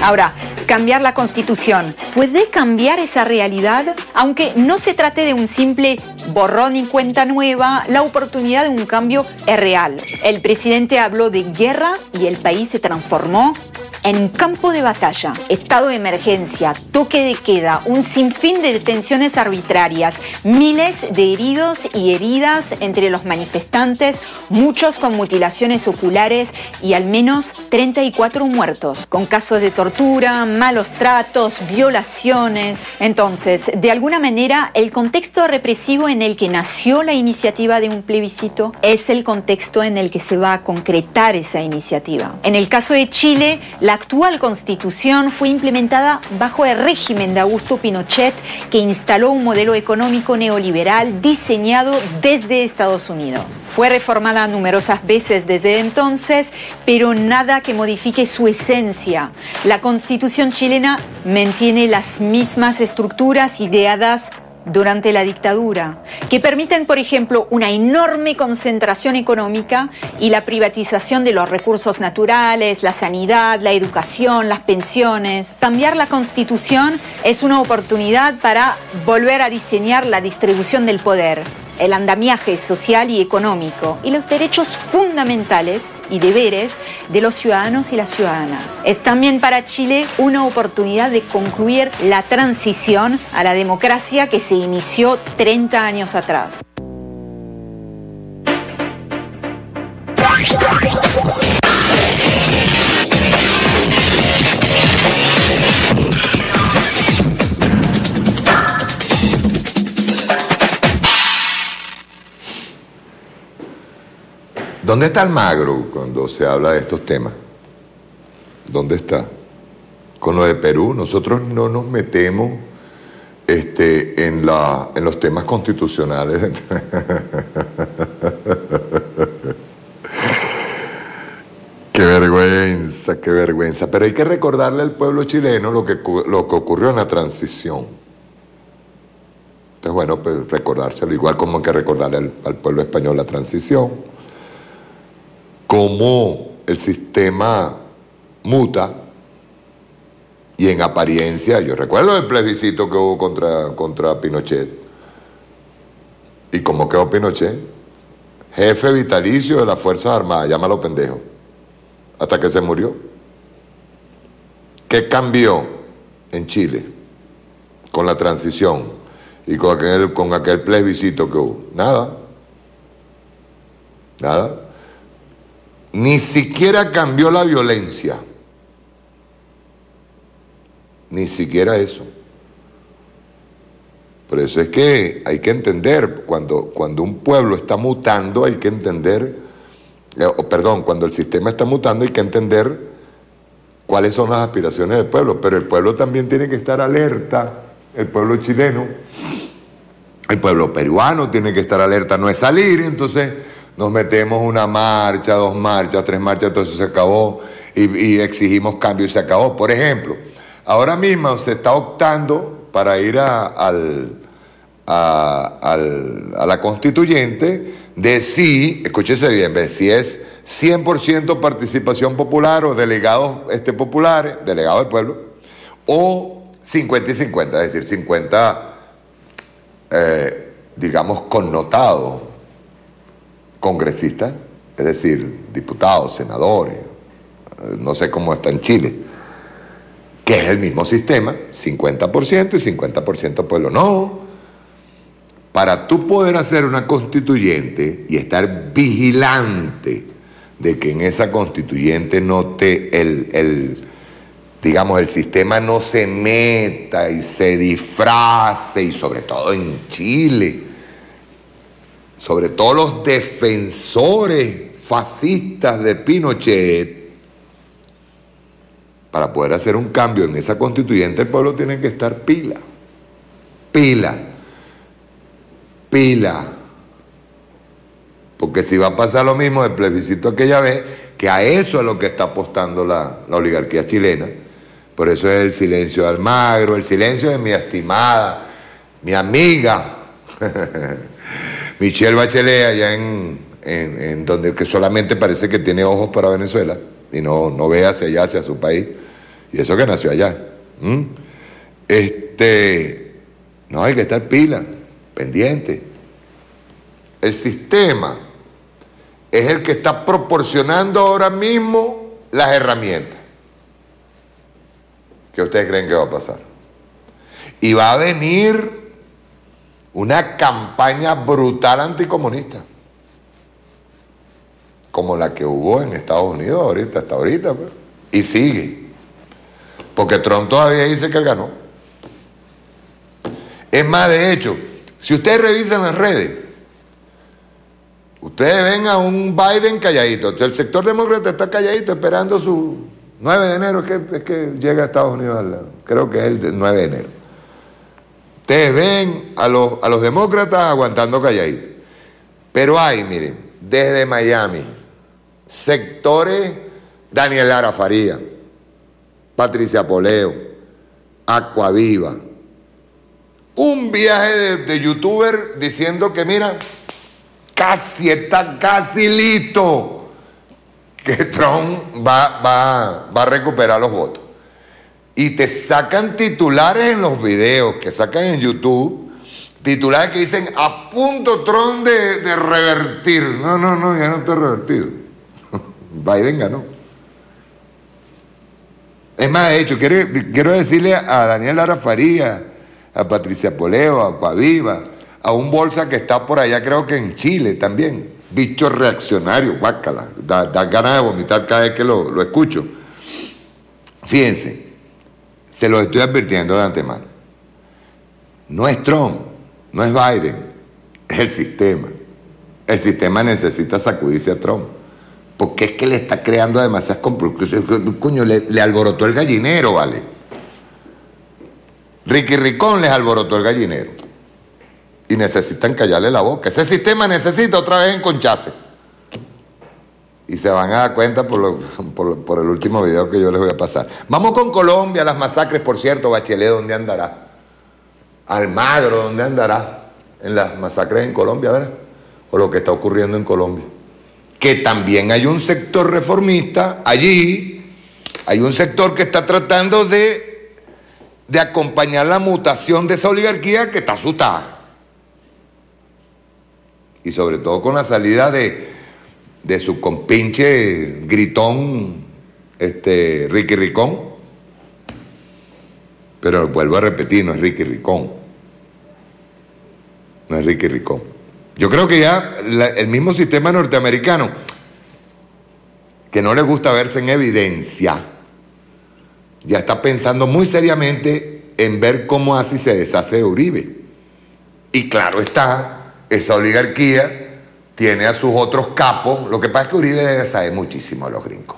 Ahora, cambiar la constitución. ¿Puede cambiar esa realidad? Aunque no se trate de un simple borrón y cuenta nueva, la oportunidad de un cambio es real. El presidente habló de guerra y el país se transformó en campo de batalla, estado de emergencia, toque de queda, un sinfín de detenciones arbitrarias, miles de heridos y heridas entre los manifestantes, muchos con mutilaciones oculares y al menos 34 muertos, con casos de tortura, malos tratos, violaciones. Entonces, de alguna manera, el contexto represivo en el que nació la iniciativa de un plebiscito es el contexto en el que se va a concretar esa iniciativa. En el caso de Chile, la actual constitución fue implementada bajo el régimen de Augusto Pinochet, que instaló un modelo económico neoliberal diseñado desde Estados Unidos. Fue reformada numerosas veces desde entonces, pero nada que modifique su esencia. La constitución chilena mantiene las mismas estructuras ideadas durante la dictadura, que permiten, por ejemplo, una enorme concentración económica y la privatización de los recursos naturales, la sanidad, la educación, las pensiones. Cambiar la constitución es una oportunidad para volver a diseñar la distribución del poder el andamiaje social y económico y los derechos fundamentales y deberes de los ciudadanos y las ciudadanas. Es también para Chile una oportunidad de concluir la transición a la democracia que se inició 30 años atrás.
¿Dónde está el magro cuando se habla de estos temas? ¿Dónde está? Con lo de Perú, nosotros no nos metemos este, en, la, en los temas constitucionales. qué vergüenza, qué vergüenza. Pero hay que recordarle al pueblo chileno lo que, lo que ocurrió en la transición. Entonces, bueno, pues recordárselo, igual como hay que recordarle al, al pueblo español la transición, cómo el sistema muta y en apariencia, yo recuerdo el plebiscito que hubo contra, contra Pinochet. ¿Y cómo quedó Pinochet? Jefe vitalicio de las Fuerzas Armadas, llámalo pendejo, hasta que se murió. ¿Qué cambió en Chile con la transición y con aquel, con aquel plebiscito que hubo? Nada. Nada. Ni siquiera cambió la violencia. Ni siquiera eso. Por eso es que hay que entender, cuando, cuando un pueblo está mutando, hay que entender eh, o perdón, cuando el sistema está mutando hay que entender cuáles son las aspiraciones del pueblo, pero el pueblo también tiene que estar alerta, el pueblo chileno, el pueblo peruano tiene que estar alerta, no es salir, entonces nos metemos una marcha, dos marchas, tres marchas, entonces se acabó y, exigimos cambio y se acabó. Por ejemplo, ahora mismo se está optando para ir a, al, a, la constituyente de si, escúchese bien, ve, si es 100% participación popular o delegados este, populares, delegados del pueblo, o 50 y 50, es decir, 50, eh, digamos, connotados congresistas, es decir, diputados, senadores, eh, no sé cómo está en Chile, que es el mismo sistema, 50% y 50% pueblo. No, para tú poder hacer una constituyente y estar vigilante de que en esa constituyente no te, el, el, digamos, el sistema no se meta y se disfrace, y sobre todo en Chile, sobre todo los defensores fascistas de Pinochet, para poder hacer un cambio en esa constituyente, el pueblo tiene que estar pila, pila, pila. Porque si va a pasar lo mismo del plebiscito aquella vez, que a eso es lo que está apostando la, la oligarquía chilena. Por eso es el silencio de Almagro, el silencio de mi estimada, mi amiga, Michelle Bachelet, allá en, en- donde que solamente parece que tiene ojos para Venezuela y no, no ve hacia allá, hacia su país. Y eso que nació allá. Este, no hay que estar pila, pendiente. El sistema es el que está proporcionando ahora mismo las herramientas. ¿Qué ustedes creen que va a pasar? Y va a venir una campaña brutal anticomunista, como la que hubo en Estados Unidos ahorita, hasta ahorita, pues. y sigue. Porque Trump todavía dice que él ganó. Es más, de hecho, si ustedes revisan las redes, ustedes ven a un Biden calladito. El sector demócrata está calladito esperando su 9 de enero, es que llega a Estados Unidos, creo que es el de- 9 de enero. Ustedes ven a los, a los demócratas aguantando calladitos. Pero hay, miren, desde Miami, sectores Daniel Lara Faría, Patricia Poleo, Aquaviva, un viaje de, youtuber diciendo que mira, casi está casi listo que Trump va, va, va a recuperar los votos. Y te sacan titulares en los videos que sacan en YouTube, titulares que dicen a punto Trump de, revertir. No, no, no, ya no está revertido. Biden ganó. Es más, de hecho, quiero, quiero decirle a Daniel Lara Faría, a Patricia Poleo, a Coaviva, a un bolsa que está por allá, creo que en Chile también. Bicho reaccionario, guácala. Da, da ganas de vomitar cada vez que lo, lo escucho. Fíjense, se los estoy advirtiendo de antemano. No es Trump, no es Biden, es el sistema. El sistema necesita sacudirse a Trump. Porque es que le está creando demasiadas complicaciones. Coño, le, le alborotó el gallinero, ¿vale? Ricky Ricón les alborotó el gallinero. Y necesitan callarle la boca. Ese sistema necesita otra vez enconcharse. Y se van a dar cuenta por, lo- por, el último video que yo les voy a pasar. Vamos con Colombia, las masacres, por cierto, Bachelet, ¿dónde andará? Almagro, ¿dónde andará? En las masacres en Colombia, ¿verdad? O lo que está ocurriendo en Colombia. Que también hay un sector reformista allí, hay un sector que está tratando de, de acompañar la mutación de esa oligarquía que está asustada. Y sobre todo con la salida de, de su compinche gritón, este, Ricky Ricón. Pero vuelvo a repetir, no es Ricky Ricón. No es Ricky Ricón. Yo creo que ya el mismo sistema norteamericano, que no le gusta verse en evidencia, ya está pensando muy seriamente en ver cómo así se deshace de Uribe. Y claro está, esa oligarquía tiene a sus otros capos. Lo que pasa es que Uribe debe saber muchísimo de los gringos.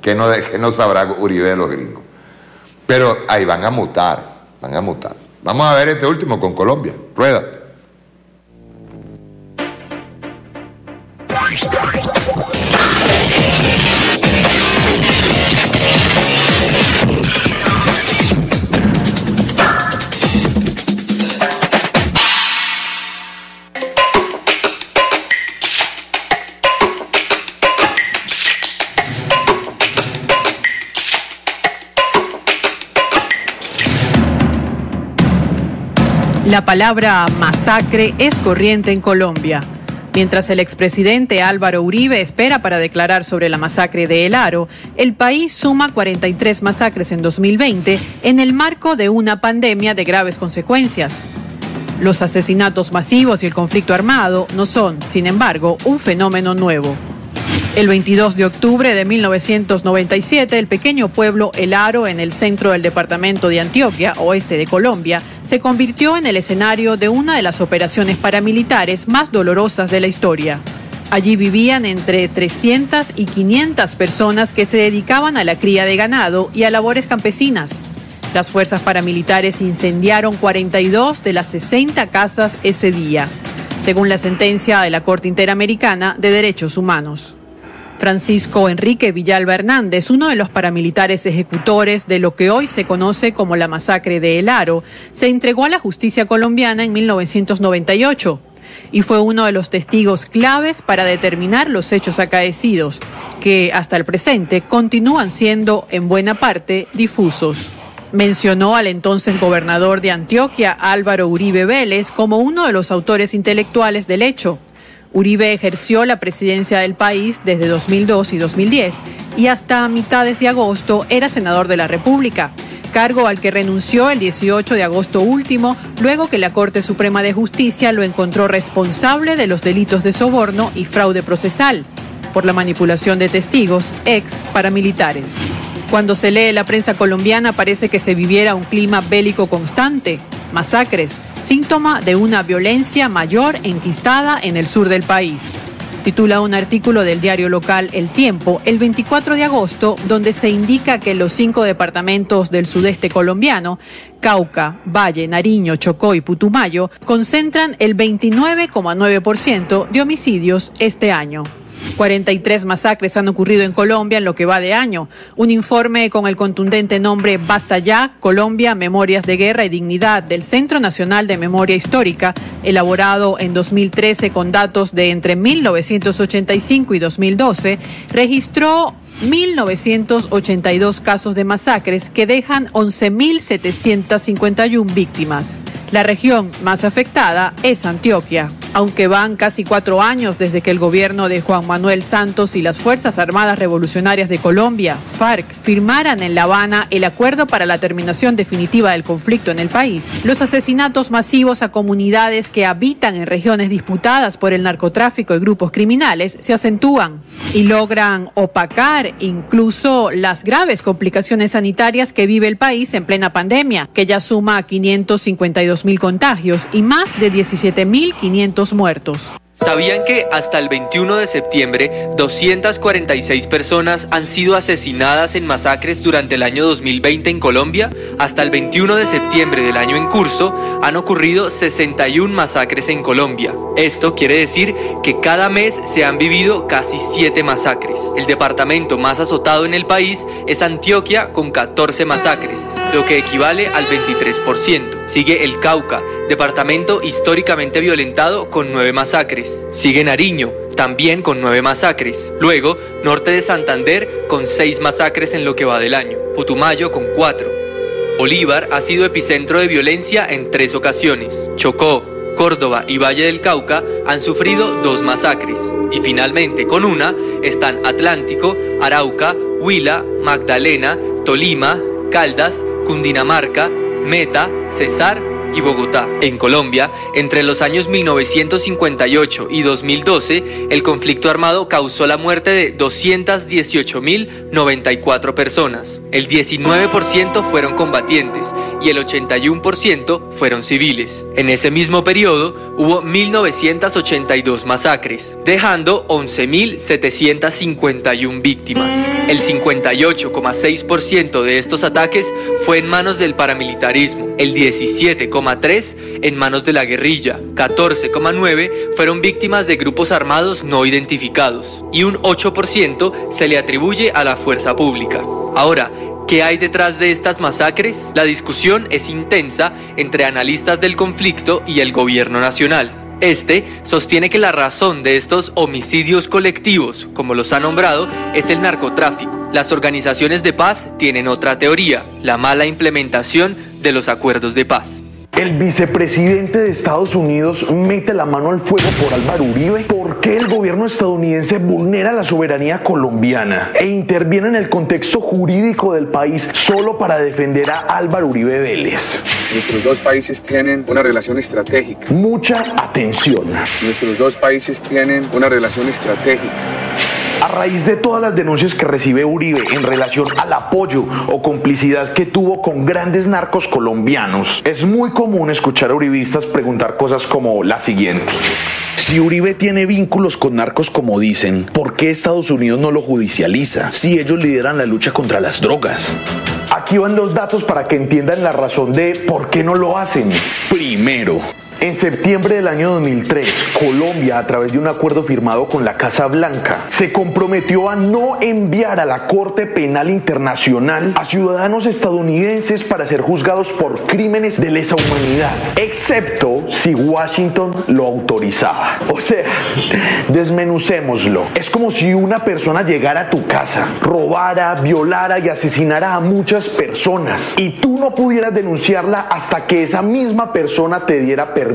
que no, que no sabrá Uribe de los gringos. Pero ahí van a mutar, van a mutar. Vamos a ver este último con Colombia. Rueda.
La palabra masacre es corriente en Colombia. Mientras el expresidente Álvaro Uribe espera para declarar sobre la masacre de El Aro, el país suma 43 masacres en 2020 en el marco de una pandemia de graves consecuencias. Los asesinatos masivos y el conflicto armado no son, sin embargo, un fenómeno nuevo. El 22 de octubre de 1997, el pequeño pueblo El Aro, en el centro del departamento de Antioquia, oeste de Colombia, se convirtió en el escenario de una de las operaciones paramilitares más dolorosas de la historia. Allí vivían entre 300 y 500 personas que se dedicaban a la cría de ganado y a labores campesinas. Las fuerzas paramilitares incendiaron 42 de las 60 casas ese día, según la sentencia de la Corte Interamericana de Derechos Humanos. Francisco Enrique Villalba Hernández, uno de los paramilitares ejecutores de lo que hoy se conoce como la masacre de El Aro, se entregó a la justicia colombiana en 1998 y fue uno de los testigos claves para determinar los hechos acaecidos, que hasta el presente continúan siendo en buena parte difusos. Mencionó al entonces gobernador de Antioquia, Álvaro Uribe Vélez, como uno de los autores intelectuales del hecho Uribe ejerció la presidencia del país desde 2002 y 2010 y hasta mitades de agosto era senador de la República, cargo al que renunció el 18 de agosto último, luego que la Corte Suprema de Justicia lo encontró responsable de los delitos de soborno y fraude procesal por la manipulación de testigos ex paramilitares. Cuando se lee la prensa colombiana parece que se viviera un clima bélico constante, masacres, síntoma de una violencia mayor enquistada en el sur del país. Titula un artículo del diario local El Tiempo el 24 de agosto, donde se indica que los cinco departamentos del sudeste colombiano, Cauca, Valle, Nariño, Chocó y Putumayo, concentran el 29,9% de homicidios este año. 43 masacres han ocurrido en Colombia en lo que va de año. Un informe con el contundente nombre Basta ya, Colombia, Memorias de Guerra y Dignidad del Centro Nacional de Memoria Histórica, elaborado en 2013 con datos de entre 1985 y 2012, registró 1.982 casos de masacres que dejan 11.751 víctimas. La región más afectada es Antioquia. Aunque van casi cuatro años desde que el gobierno de Juan Manuel Santos y las Fuerzas Armadas Revolucionarias de Colombia, FARC, firmaran en La Habana el acuerdo para la terminación definitiva del conflicto en el país, los asesinatos masivos a comunidades que habitan en regiones disputadas por el narcotráfico y grupos criminales se acentúan y logran opacar incluso las graves complicaciones sanitarias que vive el país en plena pandemia, que ya suma 552 mil contagios y más de 17.500 muertos.
¿Sabían que hasta el 21 de septiembre 246 personas han sido asesinadas en masacres durante el año 2020 en Colombia? Hasta el 21 de septiembre del año en curso han ocurrido 61 masacres en Colombia. Esto quiere decir que cada mes se han vivido casi 7 masacres. El departamento más azotado en el país es Antioquia con 14 masacres, lo que equivale al 23%. Sigue el Cauca, departamento históricamente violentado con 9 masacres. Sigue Nariño, también con nueve masacres. Luego, norte de Santander, con seis masacres en lo que va del año. Putumayo, con cuatro. Bolívar ha sido epicentro de violencia en tres ocasiones. Chocó, Córdoba y Valle del Cauca han sufrido dos masacres. Y finalmente, con una, están Atlántico, Arauca, Huila, Magdalena, Tolima, Caldas, Cundinamarca, Meta, Cesar y Bogotá. En Colombia, entre los años 1958 y 2012, el conflicto armado causó la muerte de 218.094 personas. El 19% fueron combatientes y el 81% fueron civiles. En ese mismo periodo hubo 1.982 masacres, dejando 11.751 víctimas. El 58,6% de estos ataques fue en manos del paramilitarismo, el 17,3% en manos de la guerrilla, 14,9% fueron víctimas de grupos armados no identificados y un 8% se le atribuye a la fuerza pública. Ahora, ¿Qué hay detrás de estas masacres? La discusión es intensa entre analistas del conflicto y el gobierno nacional. Este sostiene que la razón de estos homicidios colectivos, como los ha nombrado, es el narcotráfico. Las organizaciones de paz tienen otra teoría, la mala implementación de los acuerdos de paz.
El vicepresidente de Estados Unidos mete la mano al fuego por Álvaro Uribe. ¿Por qué el gobierno estadounidense vulnera la soberanía colombiana e interviene en el contexto jurídico del país solo para defender a Álvaro Uribe Vélez?
Nuestros dos países tienen una relación estratégica.
Mucha atención.
Nuestros dos países tienen una relación estratégica.
A raíz de todas las denuncias que recibe Uribe en relación al apoyo o complicidad que tuvo con grandes narcos colombianos, es muy común escuchar a uribistas preguntar cosas como la siguiente. Si Uribe tiene vínculos con narcos como dicen, ¿por qué Estados Unidos no lo judicializa si ellos lideran la lucha contra las drogas? Aquí van los datos para que entiendan la razón de por qué no lo hacen. Primero, en septiembre del año 2003, Colombia, a través de un acuerdo firmado con la Casa Blanca, se comprometió a no enviar a la Corte Penal Internacional a ciudadanos estadounidenses para ser juzgados por crímenes de lesa humanidad, excepto si Washington lo autorizaba. O sea, desmenucémoslo. Es como si una persona llegara a tu casa, robara, violara y asesinara a muchas personas y tú no pudieras denunciarla hasta que esa misma persona te diera permiso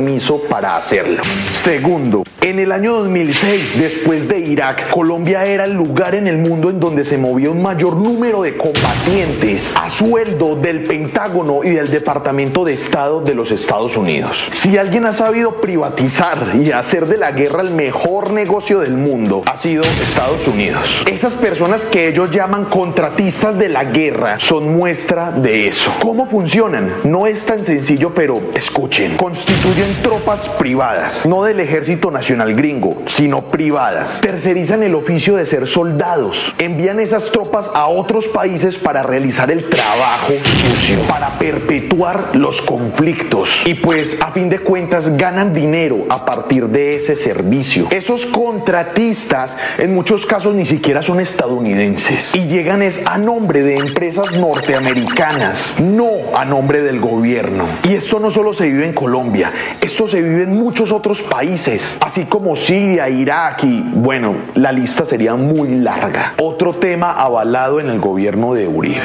para hacerlo. Segundo, en el año 2006, después de Irak, Colombia era el lugar en el mundo en donde se movía un mayor número de combatientes a sueldo del Pentágono y del Departamento de Estado de los Estados Unidos. Si alguien ha sabido privatizar y hacer de la guerra el mejor negocio del mundo, ha sido Estados Unidos. Esas personas que ellos llaman contratistas de la guerra son muestra de eso. ¿Cómo funcionan? No es tan sencillo, pero escuchen. Constituyen tropas privadas, no del ejército nacional gringo, sino privadas. Tercerizan el oficio de ser soldados. Envían esas tropas a otros países para realizar el trabajo sucio, para perpetuar los conflictos. Y pues a fin de cuentas ganan dinero a partir de ese servicio. Esos contratistas en muchos casos ni siquiera son estadounidenses y llegan es a nombre de empresas norteamericanas, no a nombre del gobierno. Y esto no solo se vive en Colombia, esto se vive en muchos otros países, así como Siria, Irak y bueno, la lista sería muy larga. Otro tema avalado en el gobierno de Uribe.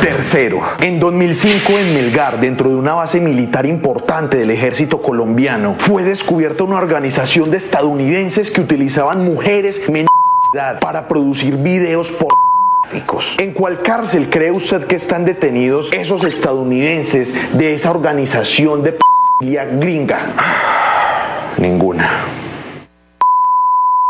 Tercero, en 2005 en Melgar, dentro de una base militar importante del ejército colombiano, fue descubierta una organización de estadounidenses que utilizaban mujeres menores para producir videos pornográficos. ¿En cuál cárcel cree usted que están detenidos esos estadounidenses de esa organización de p gringa? Ninguna.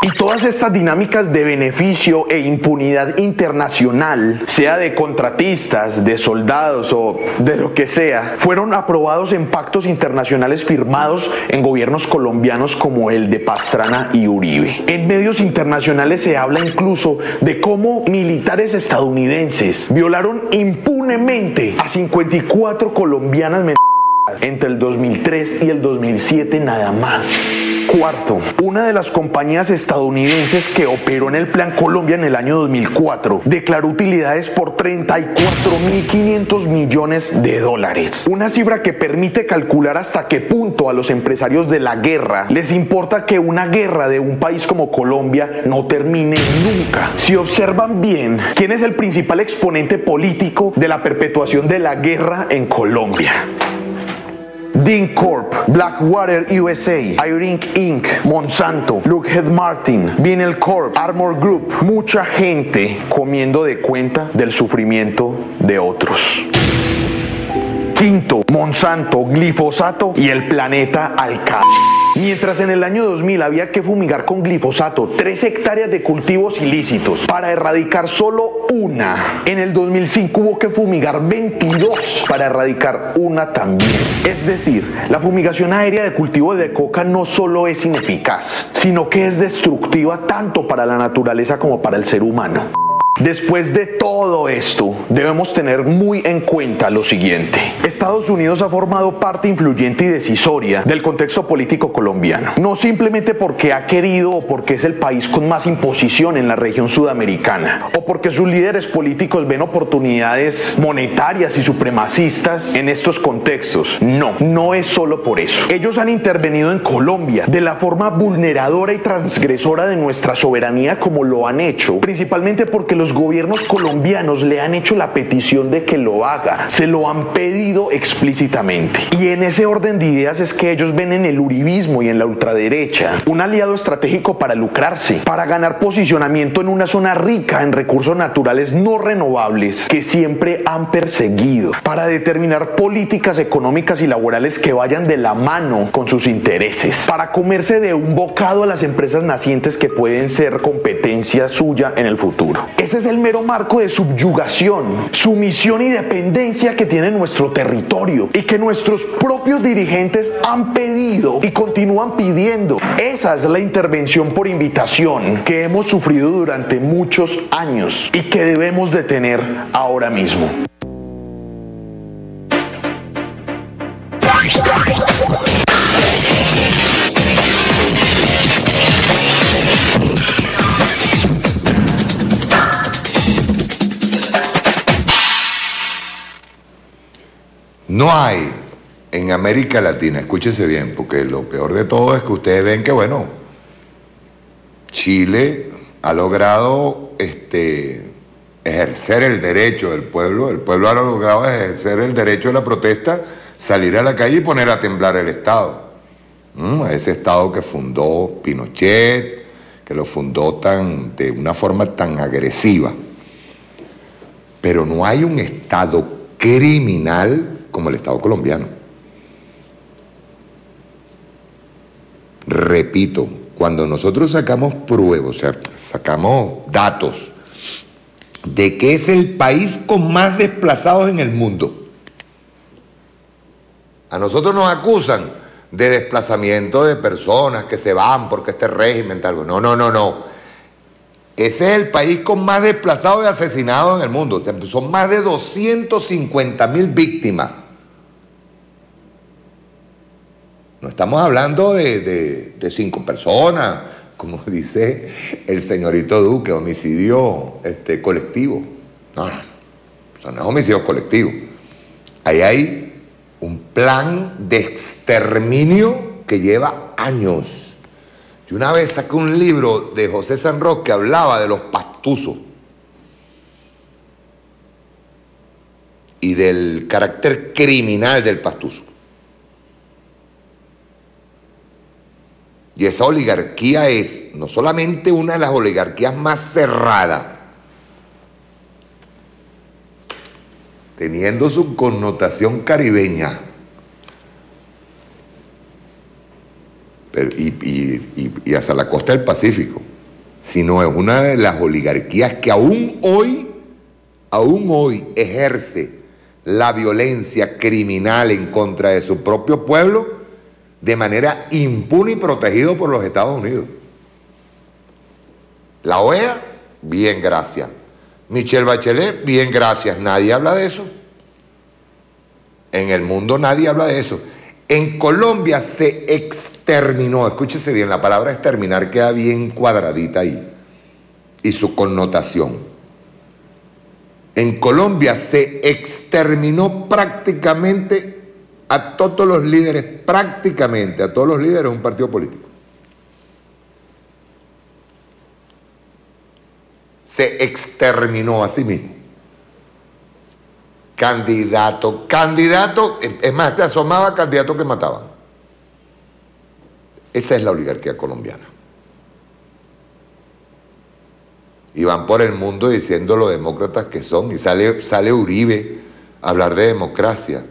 Y todas estas dinámicas de beneficio e impunidad internacional, sea de contratistas, de soldados o de lo que sea, fueron aprobados en pactos internacionales firmados en gobiernos colombianos como el de Pastrana y Uribe. En medios internacionales se habla incluso de cómo militares estadounidenses violaron impunemente a 54 colombianas entre el 2003 y el 2007 nada más. Cuarto, una de las compañías estadounidenses que operó en el Plan Colombia en el año 2004 declaró utilidades por 34.500 millones de dólares. Una cifra que permite calcular hasta qué punto a los empresarios de la guerra les importa que una guerra de un país como Colombia no termine nunca. Si observan bien, ¿quién es el principal exponente político de la perpetuación de la guerra en Colombia? Dean Corp, Blackwater USA, Irink Inc., Monsanto, Lockheed Martin, Vinyl Corp, Armor Group, mucha gente comiendo de cuenta del sufrimiento de otros. Quinto, Monsanto, glifosato y el planeta Alcalá. Mientras en el año 2000 había que fumigar con glifosato 3 hectáreas de cultivos ilícitos para erradicar solo una, en el 2005 hubo que fumigar 22 para erradicar una también. Es decir, la fumigación aérea de cultivo de coca no solo es ineficaz, sino que es destructiva tanto para la naturaleza como para el ser humano. Después de todo esto, debemos tener muy en cuenta lo siguiente. Estados Unidos ha formado parte influyente y decisoria del contexto político colombiano. No simplemente porque ha querido o porque es el país con más imposición en la región sudamericana, o porque sus líderes políticos ven oportunidades monetarias y supremacistas en estos contextos. No, no es solo por eso. Ellos han intervenido en Colombia de la forma vulneradora y transgresora de nuestra soberanía como lo han hecho, principalmente porque los gobiernos colombianos le han hecho la petición de que lo haga, se lo han pedido explícitamente. Y en ese orden de ideas es que ellos ven en el uribismo y en la ultraderecha un aliado estratégico para lucrarse, para ganar posicionamiento en una zona rica en recursos naturales no renovables que siempre han perseguido, para determinar políticas económicas y laborales que vayan de la mano con sus intereses, para comerse de un bocado a las empresas nacientes que pueden ser competencia suya en el futuro. Ese es el mero marco de subyugación, sumisión y dependencia que tiene nuestro territorio y que nuestros propios dirigentes han pedido y continúan pidiendo. Esa es la intervención por invitación que hemos sufrido durante muchos años y que debemos detener ahora mismo.
No hay en América Latina, escúchese bien, porque lo peor de todo es que ustedes ven que, bueno, Chile ha logrado este, ejercer el derecho del pueblo, el pueblo ha logrado ejercer el derecho de la protesta, salir a la calle y poner a temblar el Estado. ¿Mm? Ese Estado que fundó Pinochet, que lo fundó tan, de una forma tan agresiva. Pero no hay un Estado criminal como el Estado colombiano. Repito, cuando nosotros sacamos pruebas, o sea, sacamos datos de que es el país con más desplazados en el mundo, a nosotros nos acusan de desplazamiento de personas que se van porque este régimen tal. No, no, no, no. Ese es el país con más desplazados y asesinados en el mundo. Son más de 250 mil víctimas. No estamos hablando de, cinco personas, como dice el señorito Duque, homicidio este, colectivo. No, no, eso no es homicidio colectivo. Ahí hay un plan de exterminio que lleva años. Yo una vez saqué un libro de José San Roque que hablaba de los pastuzos y del carácter criminal del pastuso. Y esa oligarquía es no solamente una de las oligarquías más cerradas, teniendo su connotación caribeña, y, y, hacia la costa del Pacífico, sino es una de las oligarquías que aún hoy, aún hoy ejerce la violencia criminal en contra de su propio pueblo de manera impune y protegido por los Estados Unidos. La OEA, bien, gracias. Michelle Bachelet, bien, gracias. Nadie habla de eso. En el mundo nadie habla de eso. En Colombia se exterminó, escúchese bien, la palabra exterminar queda bien cuadradita ahí. Y su connotación. En Colombia se exterminó prácticamente a todos los líderes, prácticamente a todos los líderes de un partido político. Se exterminó a sí mismo. Candidato, candidato, es más, te asomaba candidato que mataban. Esa es la oligarquía colombiana. Y van por el mundo diciendo los demócratas que son, y sale, sale Uribe a hablar de democracia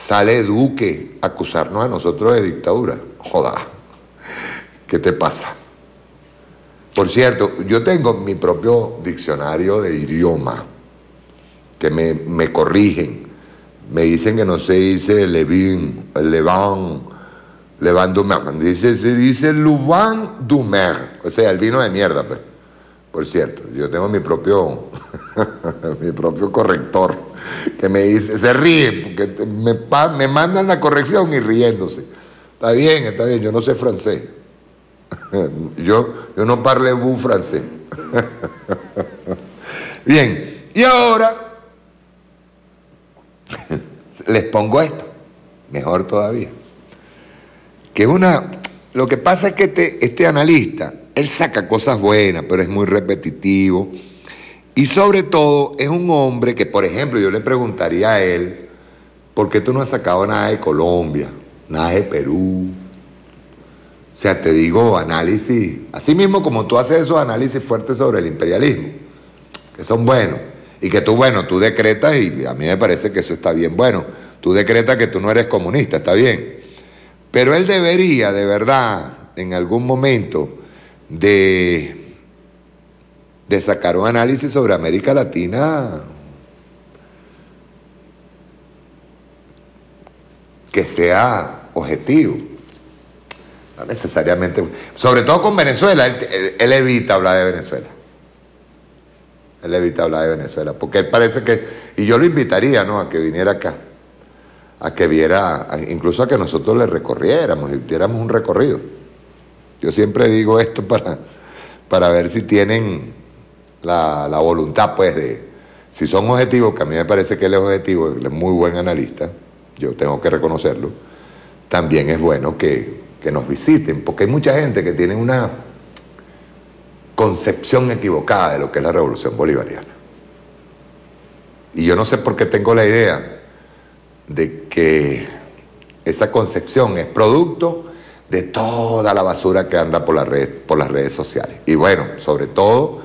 sale Duque a acusarnos a nosotros de dictadura. Joda, ¿qué te pasa? Por cierto, yo tengo mi propio diccionario de idioma que me, me corrigen. Me dicen que no se dice Levin, Levan, Levan Dumer. Dice, se dice Louvain Dumer. O sea, el vino de mierda, pues. Por cierto, yo tengo mi propio, mi propio corrector que me dice, se ríe, porque me, me mandan la corrección y riéndose. Está bien, está bien, yo no sé francés. Yo, yo no parle-vous francés. Bien, y ahora les pongo esto, mejor todavía. Que una, lo que pasa es que este, este analista, él saca cosas buenas, pero es muy repetitivo. Y sobre todo es un hombre que, por ejemplo, yo le preguntaría a él, ¿por qué tú no has sacado nada de Colombia, nada de Perú? O sea, te digo análisis, así mismo como tú haces esos análisis fuertes sobre el imperialismo, que son buenos, y que tú, bueno, tú decretas, y a mí me parece que eso está bien, bueno, tú decretas que tú no eres comunista, está bien, pero él debería, de verdad, en algún momento, de, de sacar un análisis sobre América Latina que sea objetivo. No necesariamente. Sobre todo con Venezuela, él, él- él evita hablar de Venezuela. Él evita hablar de Venezuela, porque él parece que, y yo lo invitaría, ¿no? A que viniera acá, a que viera, incluso a que nosotros le recorriéramos y diéramos un recorrido. Yo siempre digo esto para, para ver si tienen la, la voluntad, pues, de, si son objetivos, que a mí me parece que él es objetivo, él es muy buen analista, yo tengo que reconocerlo, también es bueno que, que nos visiten, porque hay mucha gente que tiene una concepción equivocada de lo que es la revolución bolivariana. Y yo no sé por qué tengo la idea de que esa concepción es producto de toda la basura que anda por, por las redes sociales. Y bueno, sobre todo,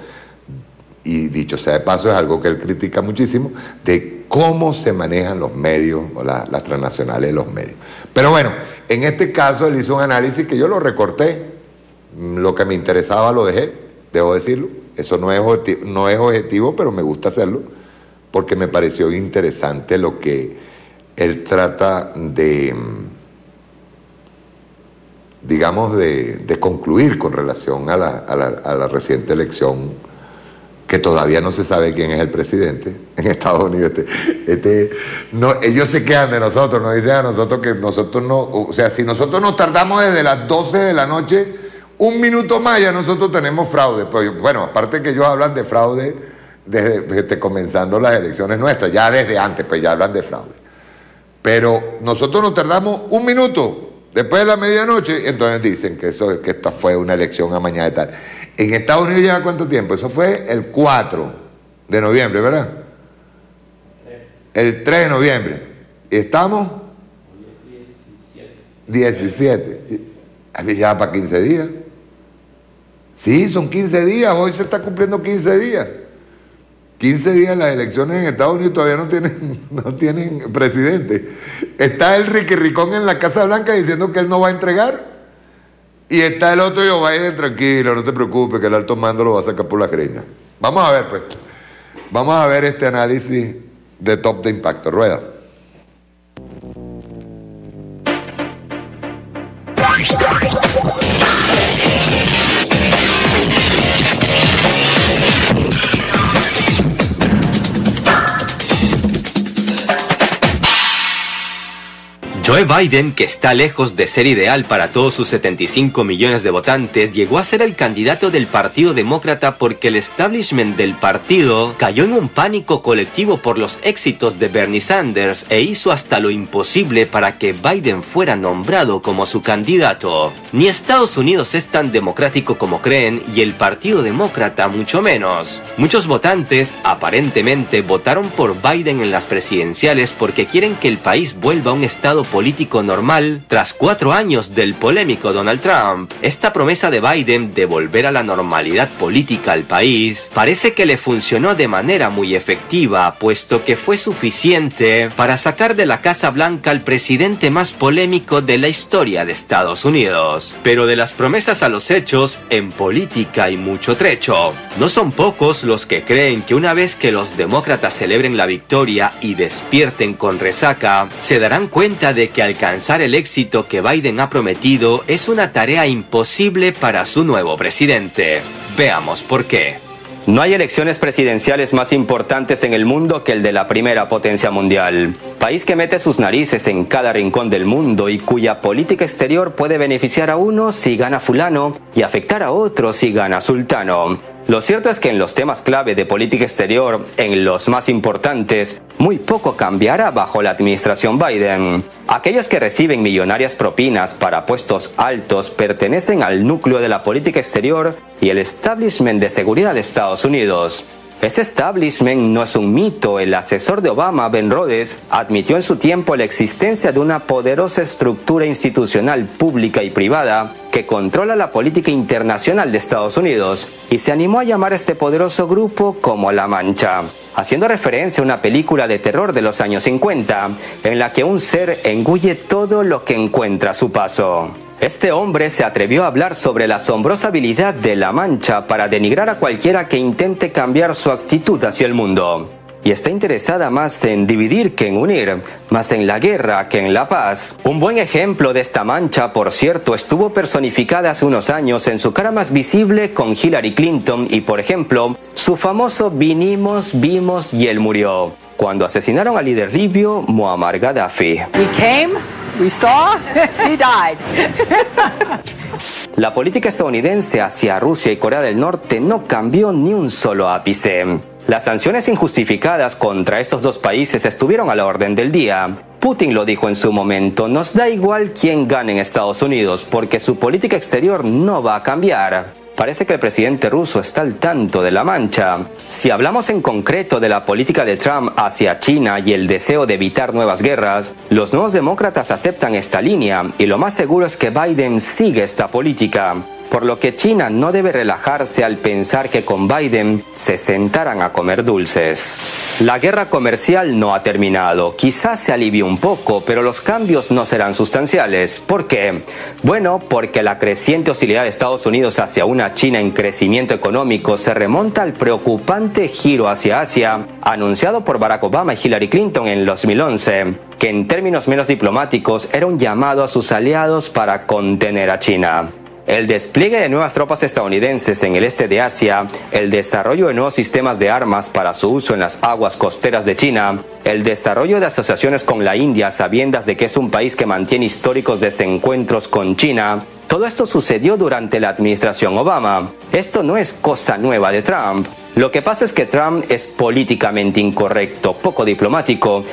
y dicho sea de paso, es algo que él critica muchísimo, de cómo se manejan los medios, o la- las transnacionales de los medios. Pero bueno, en este caso él hizo un análisis que yo lo recorté, Mm, lo que me interesaba lo dejé, debo decirlo. Eso no es, objeti- no es objetivo, pero me gusta hacerlo, porque me pareció interesante lo que él trata de, mm, digamos, de, de concluir con relación a la, a la- a la reciente elección, que todavía no se sabe quién es el presidente en Estados Unidos. Este, este, no, ellos se quedan de nosotros, nos dicen a nosotros que nosotros no, o sea, si nosotros nos tardamos desde las 12 de la noche, un minuto más ya nosotros tenemos fraude. Pues, bueno, aparte que ellos hablan de fraude desde, desde comenzando las elecciones nuestras, ya desde antes, pues ya hablan de fraude. Pero nosotros nos tardamos un minuto después de la medianoche, entonces dicen que, eso, que esta fue una elección a mañana y tal. En Estados Unidos lleva cuánto tiempo? Eso fue el 4 de noviembre, ¿verdad? El 3 de noviembre. ¿Y estamos? 17. Aquí ya para 15 días. Sí, son 15 días. Hoy se está cumpliendo 15 días. 15 días las elecciones en Estados Unidos todavía no tienen, no tienen presidente. Está el Ricky Ricón en la Casa Blanca diciendo que él no va a entregar. Y está el otro Joe Biden tranquilo, no te preocupes, que el alto mando lo va a sacar por la greña. Vamos a ver, pues. Vamos a ver este análisis de top de impacto. Rueda.
Joe Biden, que está lejos de ser ideal para todos sus 75 millones de votantes, llegó a ser el candidato del Partido Demócrata porque el establishment del partido cayó en un pánico colectivo por los éxitos de Bernie Sanders e hizo hasta lo imposible para que Biden fuera nombrado como su candidato. Ni Estados Unidos es tan democrático como creen y el Partido Demócrata mucho menos. Muchos votantes aparentemente votaron por Biden en las presidenciales porque quieren que el país vuelva a un estado político normal tras cuatro años del polémico Donald Trump. Esta promesa de Biden de volver a la normalidad política al país parece que le funcionó de manera muy efectiva, puesto que fue suficiente para sacar de la Casa Blanca al presidente más polémico de la historia de Estados Unidos. Pero de las promesas a los hechos, en política hay mucho trecho. No son pocos los que creen que una vez que los demócratas celebren la victoria y despierten con resaca, se darán cuenta de que alcanzar el éxito que Biden ha prometido es una tarea imposible para su nuevo presidente. Veamos por qué.
No hay elecciones presidenciales más importantes en el mundo que el de la primera potencia mundial. País que mete sus narices en cada rincón del mundo y cuya política exterior puede beneficiar a uno si gana fulano y afectar a otro si gana sultano. Lo cierto es que en los temas clave de política exterior, en los más importantes, muy poco cambiará bajo la administración Biden. Aquellos que reciben millonarias propinas para puestos altos pertenecen al núcleo de la política exterior y el establishment de seguridad de Estados Unidos. Ese establishment no es un mito. El asesor de Obama, Ben Rhodes, admitió en su tiempo la existencia de una poderosa estructura institucional pública y privada que controla la política internacional de Estados Unidos y se animó a llamar a este poderoso grupo como La Mancha haciendo referencia a una película de terror de los años 50, en la que un ser engulle todo lo que encuentra a su paso. Este hombre se atrevió a hablar sobre la asombrosa habilidad de la mancha para denigrar a cualquiera que intente cambiar su actitud hacia el mundo. Y está interesada más en dividir que en unir, más en la guerra que en la paz. Un buen ejemplo de esta mancha, por cierto, estuvo personificada hace unos años en su cara más visible con Hillary Clinton y, por ejemplo, su famoso vinimos, vimos y él murió, cuando asesinaron al líder libio Muammar Gaddafi.
We saw, he died.
La política estadounidense hacia Rusia y Corea del Norte no cambió ni un solo ápice. Las sanciones injustificadas contra estos dos países estuvieron a la orden del día. Putin lo dijo en su momento, nos da igual quién gane en Estados Unidos porque su política exterior no va a cambiar. Parece que el presidente ruso está al tanto de la mancha. Si hablamos en concreto de la política de Trump hacia China y el deseo de evitar nuevas guerras, los nuevos demócratas aceptan esta línea y lo más seguro es que Biden sigue esta política por lo que China no debe relajarse al pensar que con Biden se sentarán a comer dulces. La guerra comercial no ha terminado, quizás se alivie un poco, pero los cambios no serán sustanciales. ¿Por qué? Bueno, porque la creciente hostilidad de Estados Unidos hacia una China en crecimiento económico se remonta al preocupante giro hacia Asia anunciado por Barack Obama y Hillary Clinton en 2011, que en términos menos diplomáticos era un llamado a sus aliados para contener a China. El despliegue de nuevas tropas estadounidenses en el este de Asia, el desarrollo de nuevos sistemas de armas para su uso en las aguas costeras de China, el desarrollo de asociaciones con la India sabiendas de que es un país que mantiene históricos desencuentros con China, todo esto sucedió durante la administración Obama. Esto no es cosa nueva de Trump. Lo que pasa es que Trump es políticamente incorrecto, poco diplomático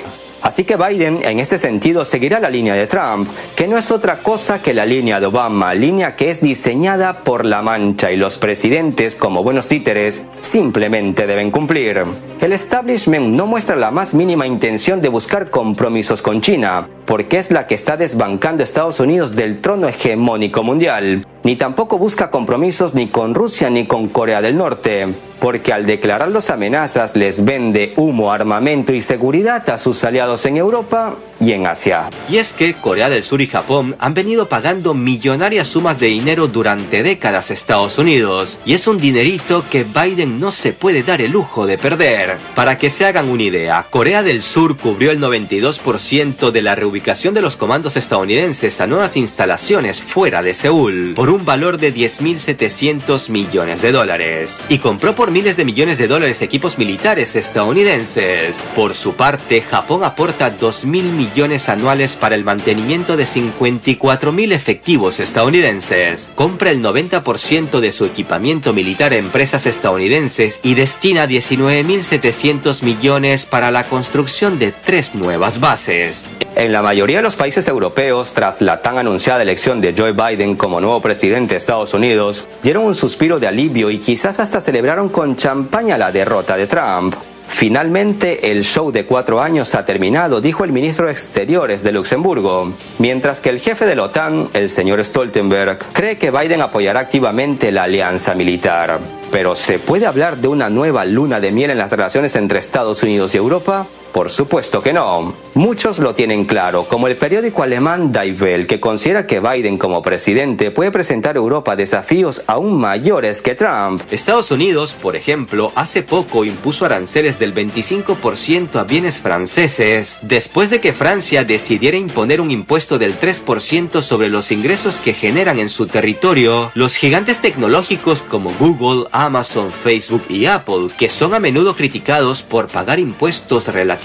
Así que Biden en este sentido seguirá la línea de Trump, que no es otra cosa que la línea de Obama, línea que es diseñada por la mancha y los presidentes como buenos títeres simplemente deben cumplir. El establishment no muestra la más mínima intención de buscar compromisos con China, porque es la que está desbancando a Estados Unidos del trono hegemónico mundial, ni tampoco busca compromisos ni con Rusia ni con Corea del Norte porque al declarar las amenazas les vende humo, armamento y seguridad a sus aliados en Europa y en Asia.
Y es que Corea del Sur y Japón han venido pagando millonarias sumas de dinero durante décadas a Estados Unidos, y es un dinerito que Biden no se puede dar el lujo de perder. Para que se hagan una idea, Corea del Sur cubrió el 92% de la reubicación de los comandos estadounidenses a nuevas instalaciones fuera de Seúl, por un valor de 10.700 millones de dólares, y compró por miles de millones de dólares equipos militares estadounidenses. Por su parte, Japón aporta 2.000 millones anuales para el mantenimiento de 54.000 efectivos estadounidenses. Compra el 90% de su equipamiento militar a empresas estadounidenses y destina 19.700 millones para la construcción de tres nuevas bases.
En la mayoría de los países europeos, tras la tan anunciada elección de Joe Biden como nuevo presidente de Estados Unidos, dieron un suspiro de alivio y quizás hasta celebraron con champaña la derrota de Trump. Finalmente, el show de cuatro años ha terminado, dijo el ministro de Exteriores de Luxemburgo, mientras que el jefe de la OTAN, el señor Stoltenberg, cree que Biden apoyará activamente la alianza militar. Pero ¿se puede hablar de una nueva luna de miel en las relaciones entre Estados Unidos y Europa? Por supuesto que no. Muchos lo tienen claro, como el periódico alemán Die Welt, que considera que Biden como presidente puede presentar a Europa desafíos aún mayores que Trump.
Estados Unidos, por ejemplo, hace poco impuso aranceles del 25% a bienes franceses, después de que Francia decidiera imponer un impuesto del 3% sobre los ingresos que generan en su territorio los gigantes tecnológicos como Google, Amazon, Facebook y Apple, que son a menudo criticados por pagar impuestos relativos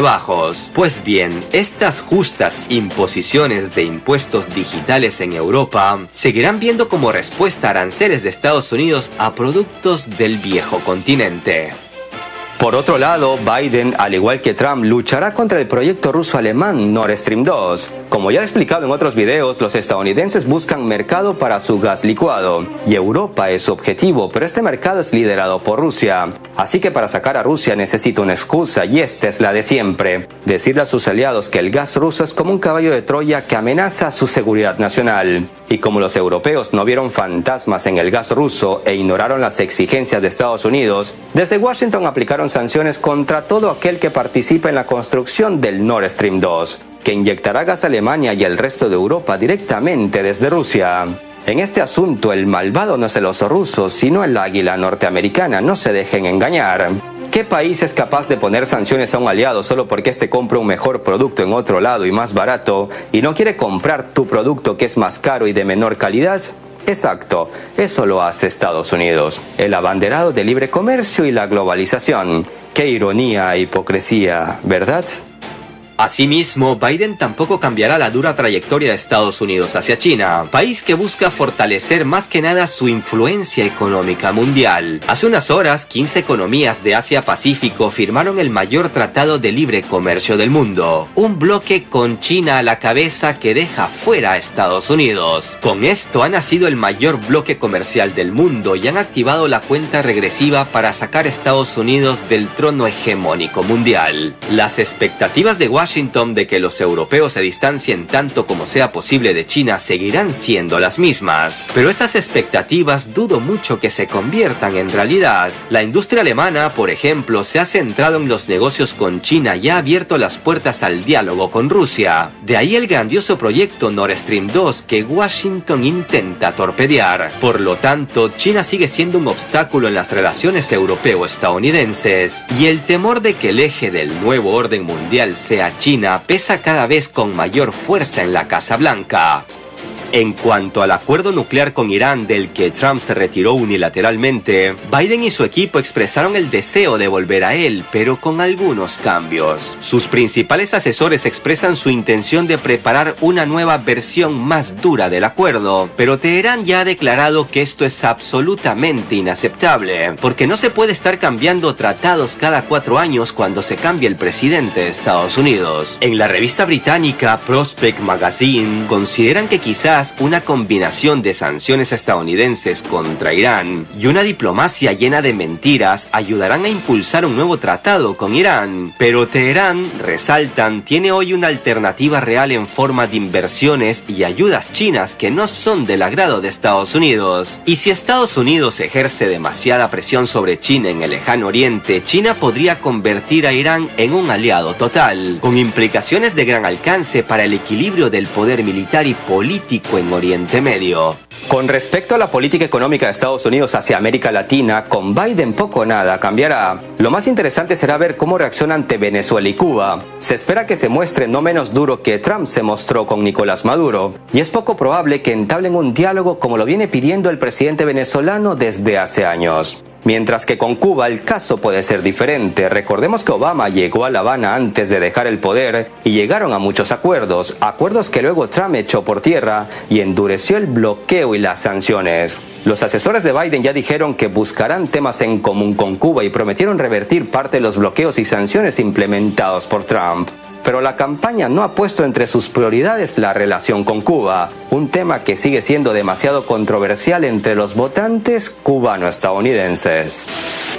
bajos. Pues bien, estas justas imposiciones de impuestos digitales en Europa seguirán viendo como respuesta aranceles de Estados Unidos a productos del viejo continente.
Por otro lado, Biden, al igual que Trump, luchará contra el proyecto ruso-alemán Nord Stream 2. Como ya he explicado en otros videos, los estadounidenses buscan mercado para su gas licuado, y Europa es su objetivo, pero este mercado es liderado por Rusia. Así que para sacar a Rusia necesita una excusa, y esta es la de siempre. Decirle a sus aliados que el gas ruso es como un caballo de Troya que amenaza su seguridad nacional. Y como los europeos no vieron fantasmas en el gas ruso e ignoraron las exigencias de Estados Unidos, desde Washington aplicaron sanciones contra todo aquel que participe en la construcción del Nord Stream 2, que inyectará gas a Alemania y el resto de Europa directamente desde Rusia. En este asunto el malvado no es el oso ruso, sino el águila norteamericana, no se dejen engañar. ¿Qué país es capaz de poner sanciones a un aliado solo porque éste compra un mejor producto en otro lado y más barato y no quiere comprar tu producto que es más caro y de menor calidad? Exacto, eso lo hace Estados Unidos, el abanderado de libre comercio y la globalización. Qué ironía e hipocresía, ¿verdad?
Asimismo, Biden tampoco cambiará la dura trayectoria de Estados Unidos hacia China, país que busca fortalecer más que nada su influencia económica mundial. Hace unas horas, 15 economías de Asia-Pacífico firmaron el mayor tratado de libre comercio del mundo, un bloque con China a la cabeza que deja fuera a Estados Unidos. Con esto ha nacido el mayor bloque comercial del mundo y han activado la cuenta regresiva para sacar a Estados Unidos del trono hegemónico mundial. Las expectativas de Washington Washington de que los europeos se distancien tanto como sea posible de China seguirán siendo las mismas. Pero esas expectativas dudo mucho que se conviertan en realidad. La industria alemana, por ejemplo, se ha centrado en los negocios con China y ha abierto las puertas al diálogo con Rusia. De ahí el grandioso proyecto Nord Stream 2 que Washington intenta torpedear. Por lo tanto, China sigue siendo un obstáculo en las relaciones europeo-estadounidenses. Y el temor de que el eje del nuevo orden mundial sea China pesa cada vez con mayor fuerza en la Casa Blanca. En cuanto al acuerdo nuclear con Irán del que Trump se retiró unilateralmente, Biden y su equipo expresaron el deseo de volver a él, pero con algunos cambios. Sus principales asesores expresan su intención de preparar una nueva versión más dura del acuerdo, pero Teherán ya ha declarado que esto es absolutamente inaceptable, porque no se puede estar cambiando tratados cada cuatro años cuando se cambia el presidente de Estados Unidos. En la revista británica Prospect Magazine consideran que quizás una combinación de sanciones estadounidenses contra Irán y una diplomacia llena de mentiras ayudarán a impulsar un nuevo tratado con Irán. Pero Teherán, resaltan, tiene hoy una alternativa real en forma de inversiones y ayudas chinas que no son del agrado de Estados Unidos. Y si Estados Unidos ejerce demasiada presión sobre China en el lejano oriente, China podría convertir a Irán en un aliado total, con implicaciones de gran alcance para el equilibrio del poder militar y político en Oriente Medio.
Con respecto a la política económica de Estados Unidos hacia América Latina, con Biden poco o nada cambiará. Lo más interesante será ver cómo reacciona ante Venezuela y Cuba. Se espera que se muestre no menos duro que Trump se mostró con Nicolás Maduro, y es poco probable que entablen un diálogo como lo viene pidiendo el presidente venezolano desde hace años. Mientras que con Cuba el caso puede ser diferente. Recordemos que Obama llegó a La Habana antes de dejar el poder y llegaron a muchos acuerdos, acuerdos que luego Trump echó por tierra y endureció el bloqueo y las sanciones. Los asesores de Biden ya dijeron que buscarán temas en común con Cuba y prometieron revertir parte de los bloqueos y sanciones implementados por Trump. Pero la campaña no ha puesto entre sus prioridades la relación con Cuba, un tema que sigue siendo demasiado controversial entre los votantes cubano-estadounidenses.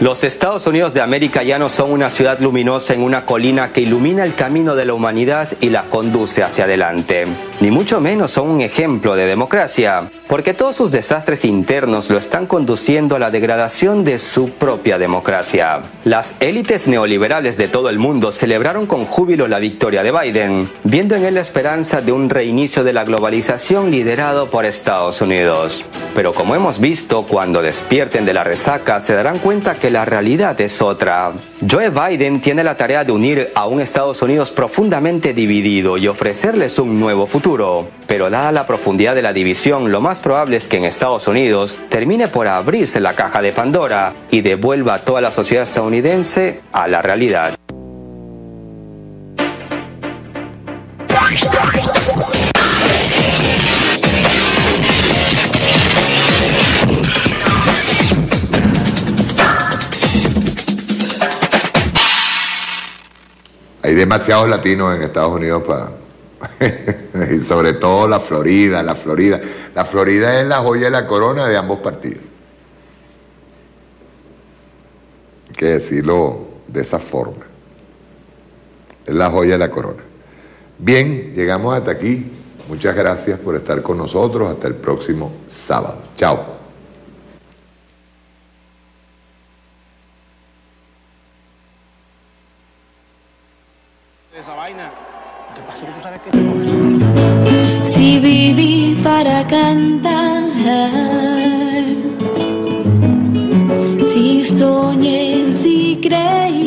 Los Estados Unidos de América ya no son una ciudad luminosa en una colina que ilumina el camino de la humanidad y la conduce hacia adelante. Ni mucho menos son un ejemplo de democracia, porque todos sus desastres internos lo están conduciendo a la degradación de su propia democracia. Las élites neoliberales de todo el mundo celebraron con júbilo la victoria de Biden, viendo en él la esperanza de un reinicio de la globalización liderado por Estados Unidos. Pero como hemos visto, cuando despierten de la resaca se darán cuenta que la realidad es otra. Joe Biden tiene la tarea de unir a un Estados Unidos profundamente dividido y ofrecerles un nuevo futuro. Pero dada la profundidad de la división, lo más probable es que en Estados Unidos termine por abrirse la caja de Pandora y devuelva a toda la sociedad estadounidense a la realidad.
Demasiados latinos en Estados Unidos para... y sobre todo la Florida, la Florida. La Florida es la joya de la corona de ambos partidos. Hay que decirlo de esa forma. Es la joya de la corona. Bien, llegamos hasta aquí. Muchas gracias por estar con nosotros. Hasta el próximo sábado. Chao.
Esa vaina. ¿Qué pasa? ¿Tú sabes qué?
Si viví para cantar, si soñé, si creí.